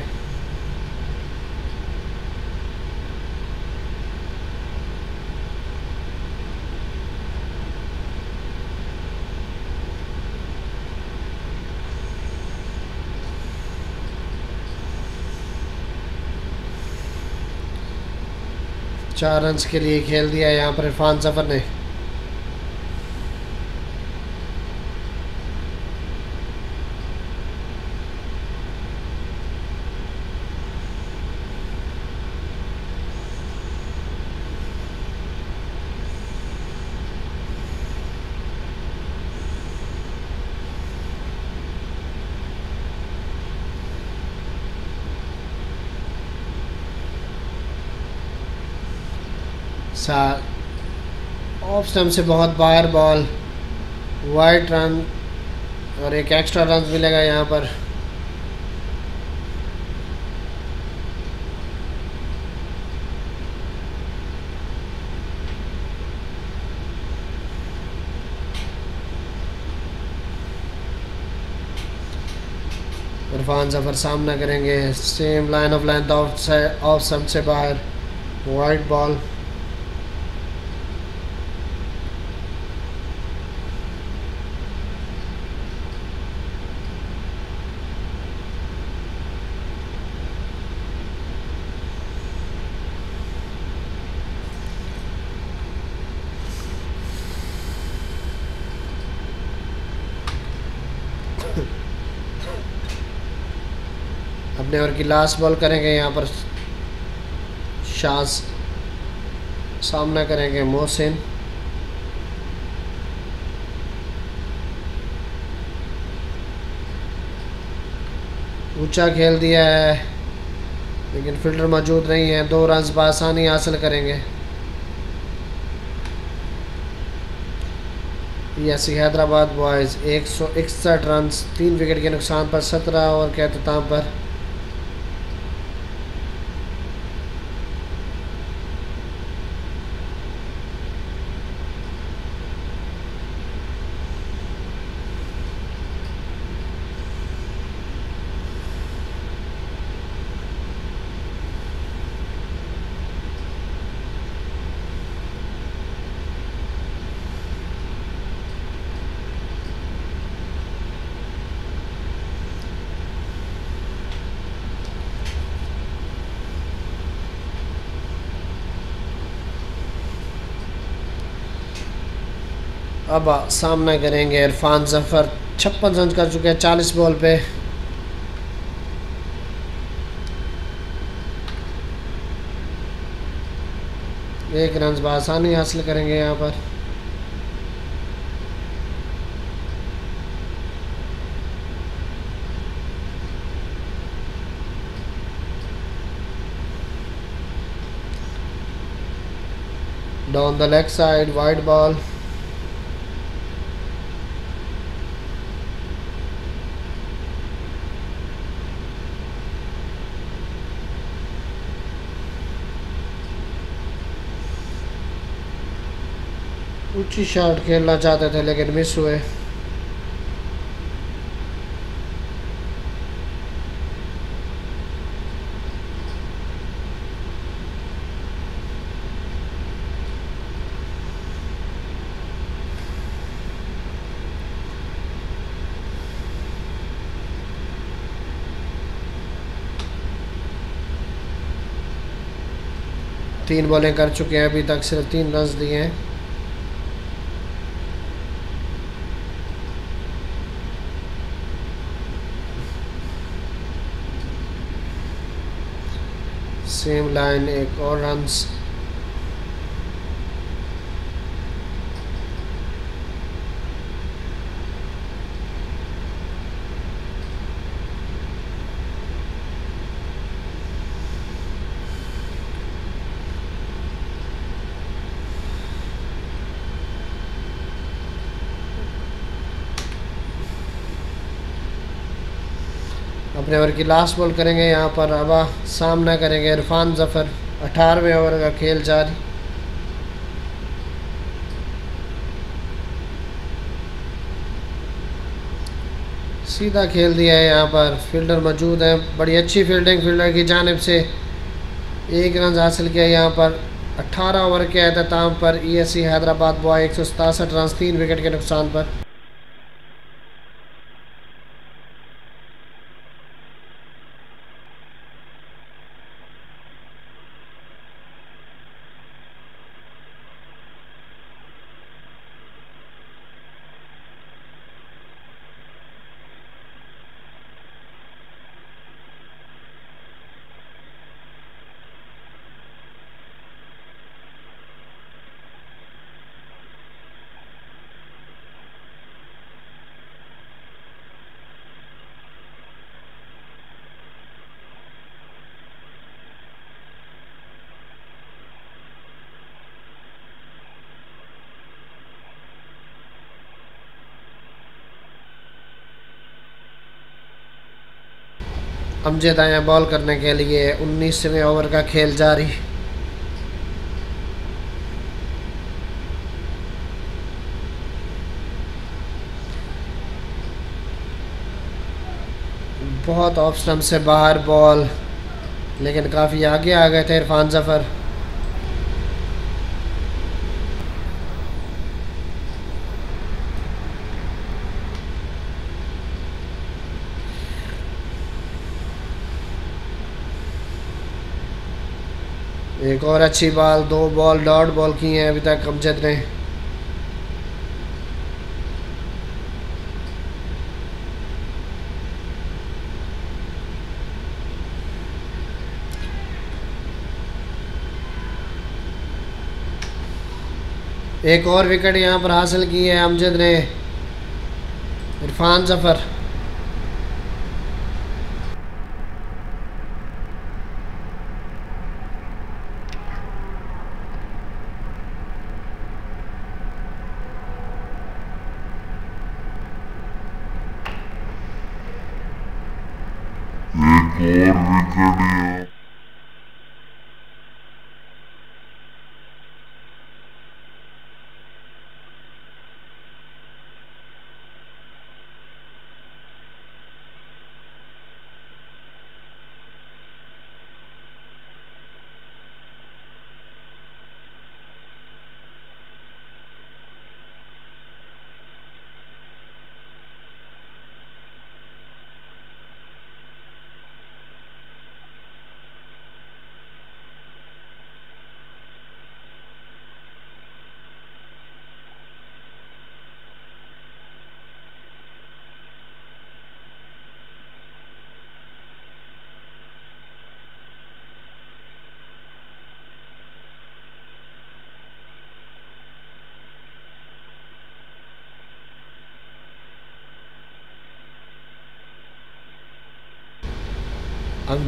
چار رنز کے لیے کھیل دیا یہاں پر عرفان سفر نے۔ آف اسٹمپ سے بہت باہر بال وائٹ رن اور ایک ایکسٹرا رنز ملے گا یہاں پر۔ عرفان ظفر سامنا کریں گے۔ Same line of length off off سب سے باہر وائٹ بال اپنے کی لاسٹ بال کریں گے یہاں پر۔ شاز۔ سامنا کریں گے محسن۔ اونچا کھیل دیا ہے، لیکن فلٹر موجود نہیں ہے۔ دو رنز بآسانی حاصل کریں گے۔ ایسی حیدرآباد بوائز۔ ایک سو اکسٹھ رنز، تین وکٹ کے نقصان پر، سترہ اوور کے اختتام پر۔ اب سامنا کریں گے عرفان ظفر، چھپن رنز کر چکے ہیں چالیس بال پہ۔ ایک رنز بآسانی حاصل کریں گے یہاں پر۔ Down the leg side wide ball اونچی شاٹ کھیلنا چاہتے تھے، لیکن مس ہوئے۔ تین بالیں کر چکے ہیں، ابھی تک صرف تین رنز دیے ہیں۔ سیم لائن ایک اور رنس اپنے اوور کی لاسٹ بال کریں گے۔ یہاں پر ابا سامنا کریں گے۔ عرفان ظفر اٹھارہویں اوور کا کھیل جاری۔ سیدھا کھیل دیا ہے۔ یہاں پر فیلڈر موجود ہیں۔ بڑی اچھی فیلڈنگ، فیلڈر کی جانب سے ایک رنز حاصل کیا۔ یہاں پر اٹھارہ اوور کے اہتمام پر E S C Hyderabad boy ایک سو ستاسٹھ رنز، تین وکٹ کے نقصان پر۔ امجد آیا بال کرنے کے لیے۔ انیسویں اوور کا کھیل جاری۔ بہت آپشن سے باہر بال لیکن کافی آگے آ گئے تھے عرفان ظفر۔ ایک اور اچھی بال، دو بال ڈاٹ بال کی ہیں، ابھی تک امجد نے ایک اور وکٹ یہاں پر حاصل کی ہے امجد نے، عرفان ظفر ایک اور وکٹ یہاں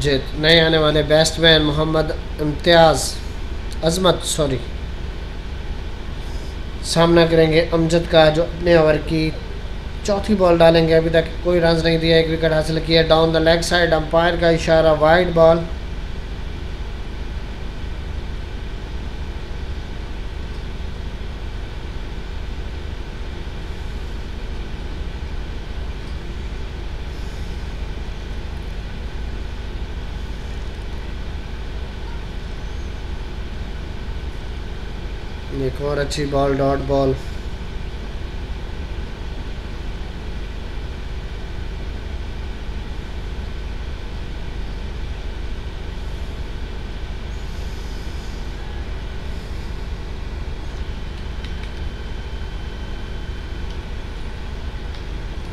جیت نئے آنے والے بیسٹ مین محمد امتیاز عظمت، سوری۔ سامنا کریں گے امجد کا جو اپنے اوور کی چوتھی بال ڈالیں گے، ابھی تک کوئی رنز نہیں دیا ایک وکٹ حاصل کیا down the leg side umpire کا اشارہ وائڈ بال ایک اور اچھی بال ڈاٹ بال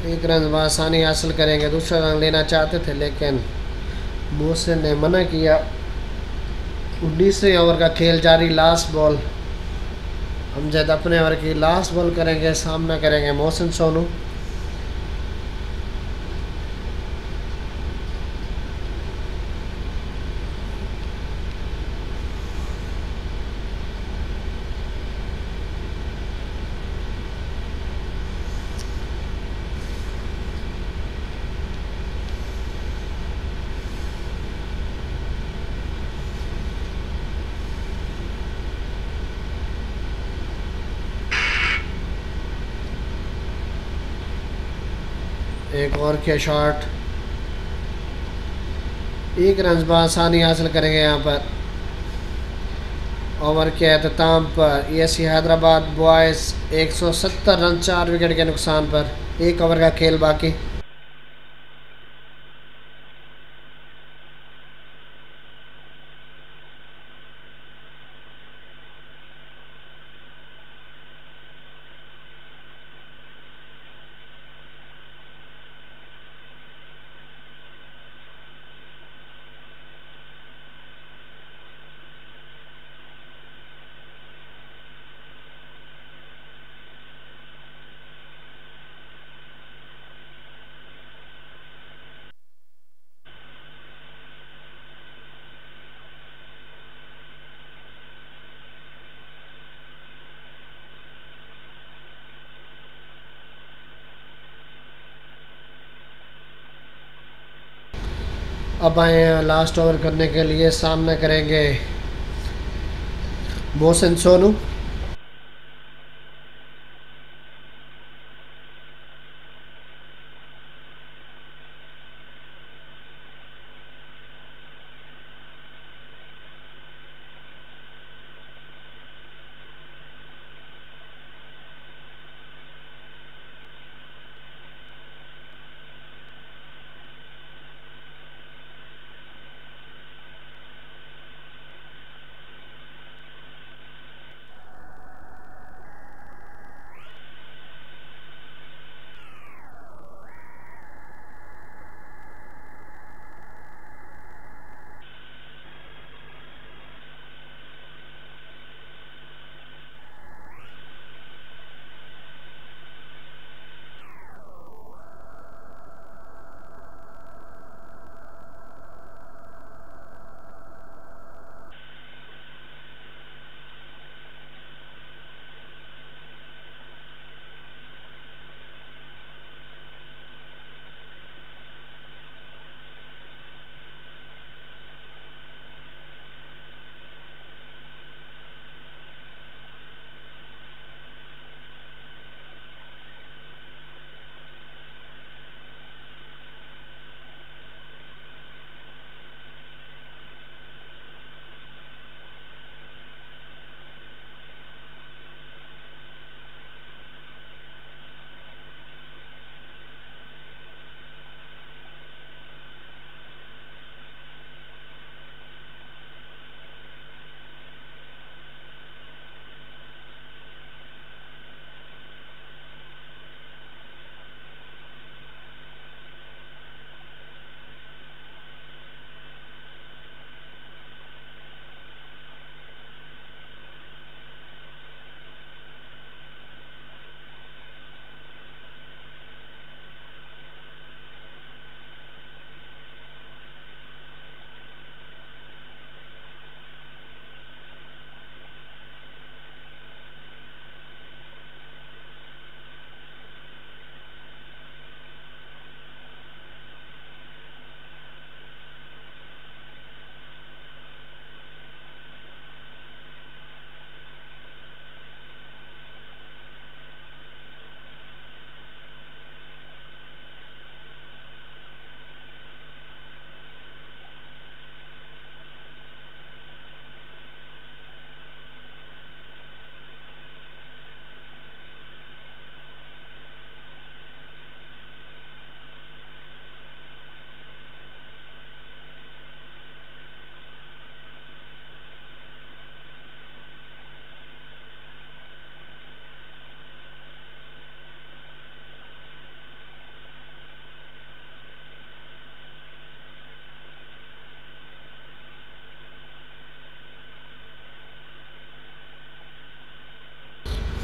ایک رن بآسانی حاصل کریں گے، دوسرا رن لینا چاہتے تھے، لیکن محسن نے منع کیا۔ انیسویں اوور کا کھیل جاری لاسٹ بال ہم جد اپنے اوور کی لاسٹ بال کریں گے سامنا کریں گے محسن سونو ایک اور کیا شاٹ ایک رنز بآسانی حاصل کریں گے یہاں پر۔ اوور کے اختتام پر E S C Hyderabad boys ایک سو ستر رن، چار وکٹ کے نقصان پر۔ ایک اوور کا کھیل باقی۔ اب آئے ہیں لاسٹ اوور کرنے کے لیے سامنا کریں گے. Mohsin Sonu.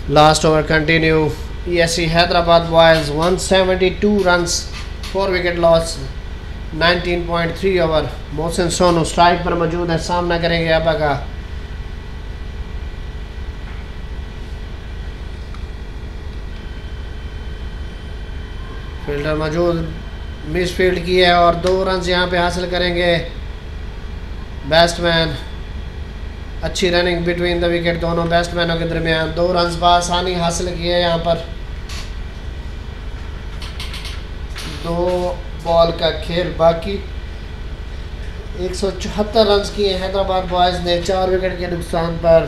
Last over continue. ESC Hyderabad boys 172 runs, 4 wicket loss, 19.3 over. Mohsin Sonu strike پر موجود ہے سامنا کریں گے ابا کا فیلڈر موجود مس فیلڈ کی ہے اور دو رنز یہاں پہ حاصل کریں گے بیسٹ مین اچھی رننگ بٹوین دا وکٹ دونوں بیسٹ مینوں کے درمیان. دو رنز بآسانی حاصل کیے یہاں پر. دو بال کا کھیل باقی. ایک سو چوہتر رنز کیے حیدرآباد بوائز نے. چار وکٹ کے نقصان پر.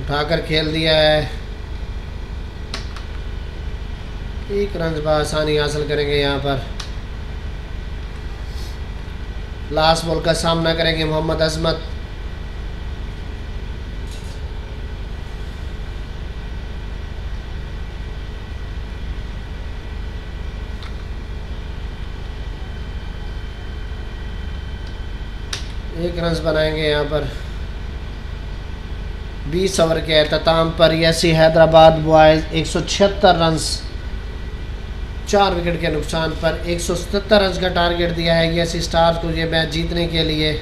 اٹھا کر کھیل دیا ہے. ایک رنز بآسانی حاصل کریں گے یہاں پر۔ لاسٹ بال کا سامنا کریں گے محمد عظمت۔ ایک رنز بنائیں گے یہاں پر۔ بیس اوور کے اختتام پر یسی حیدرآباد بوائز ایک سو چھہتر رنز۔ چار وکٹ کے نقصان پر ایک سو ستر رنز کا ٹارگٹ دیا ہے۔ یسی سٹارز کو یہ میچ جیتنے کے لیے